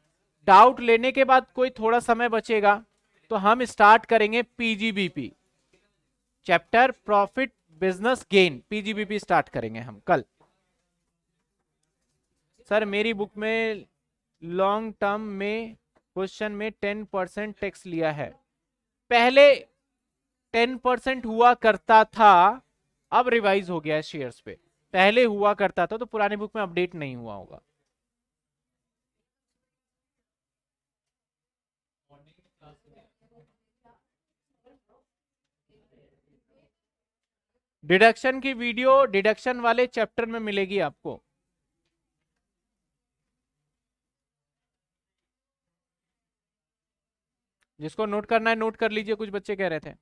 Speaker 1: डाउट लेने के बाद कोई थोड़ा समय बचेगा तो हम स्टार्ट करेंगे PGBP chapter profit business gain PGBP start करेंगे हम कल। सर, मेरी बुक में लॉन्ग टर्म में क्वेश्चन में टेन परसेंट टैक्स लिया है। पहले टेन परसेंट हुआ करता था अब रिवाइज हो गया है शेयर्स पे। पहले हुआ करता था तो पुराने बुक में अपडेट नहीं हुआ होगा। डिडक्शन की वीडियो डिडक्शन वाले चैप्टर में मिलेगी आपको। जिसको नोट करना है नोट कर लीजिए, कुछ बच्चे कह रहे थे।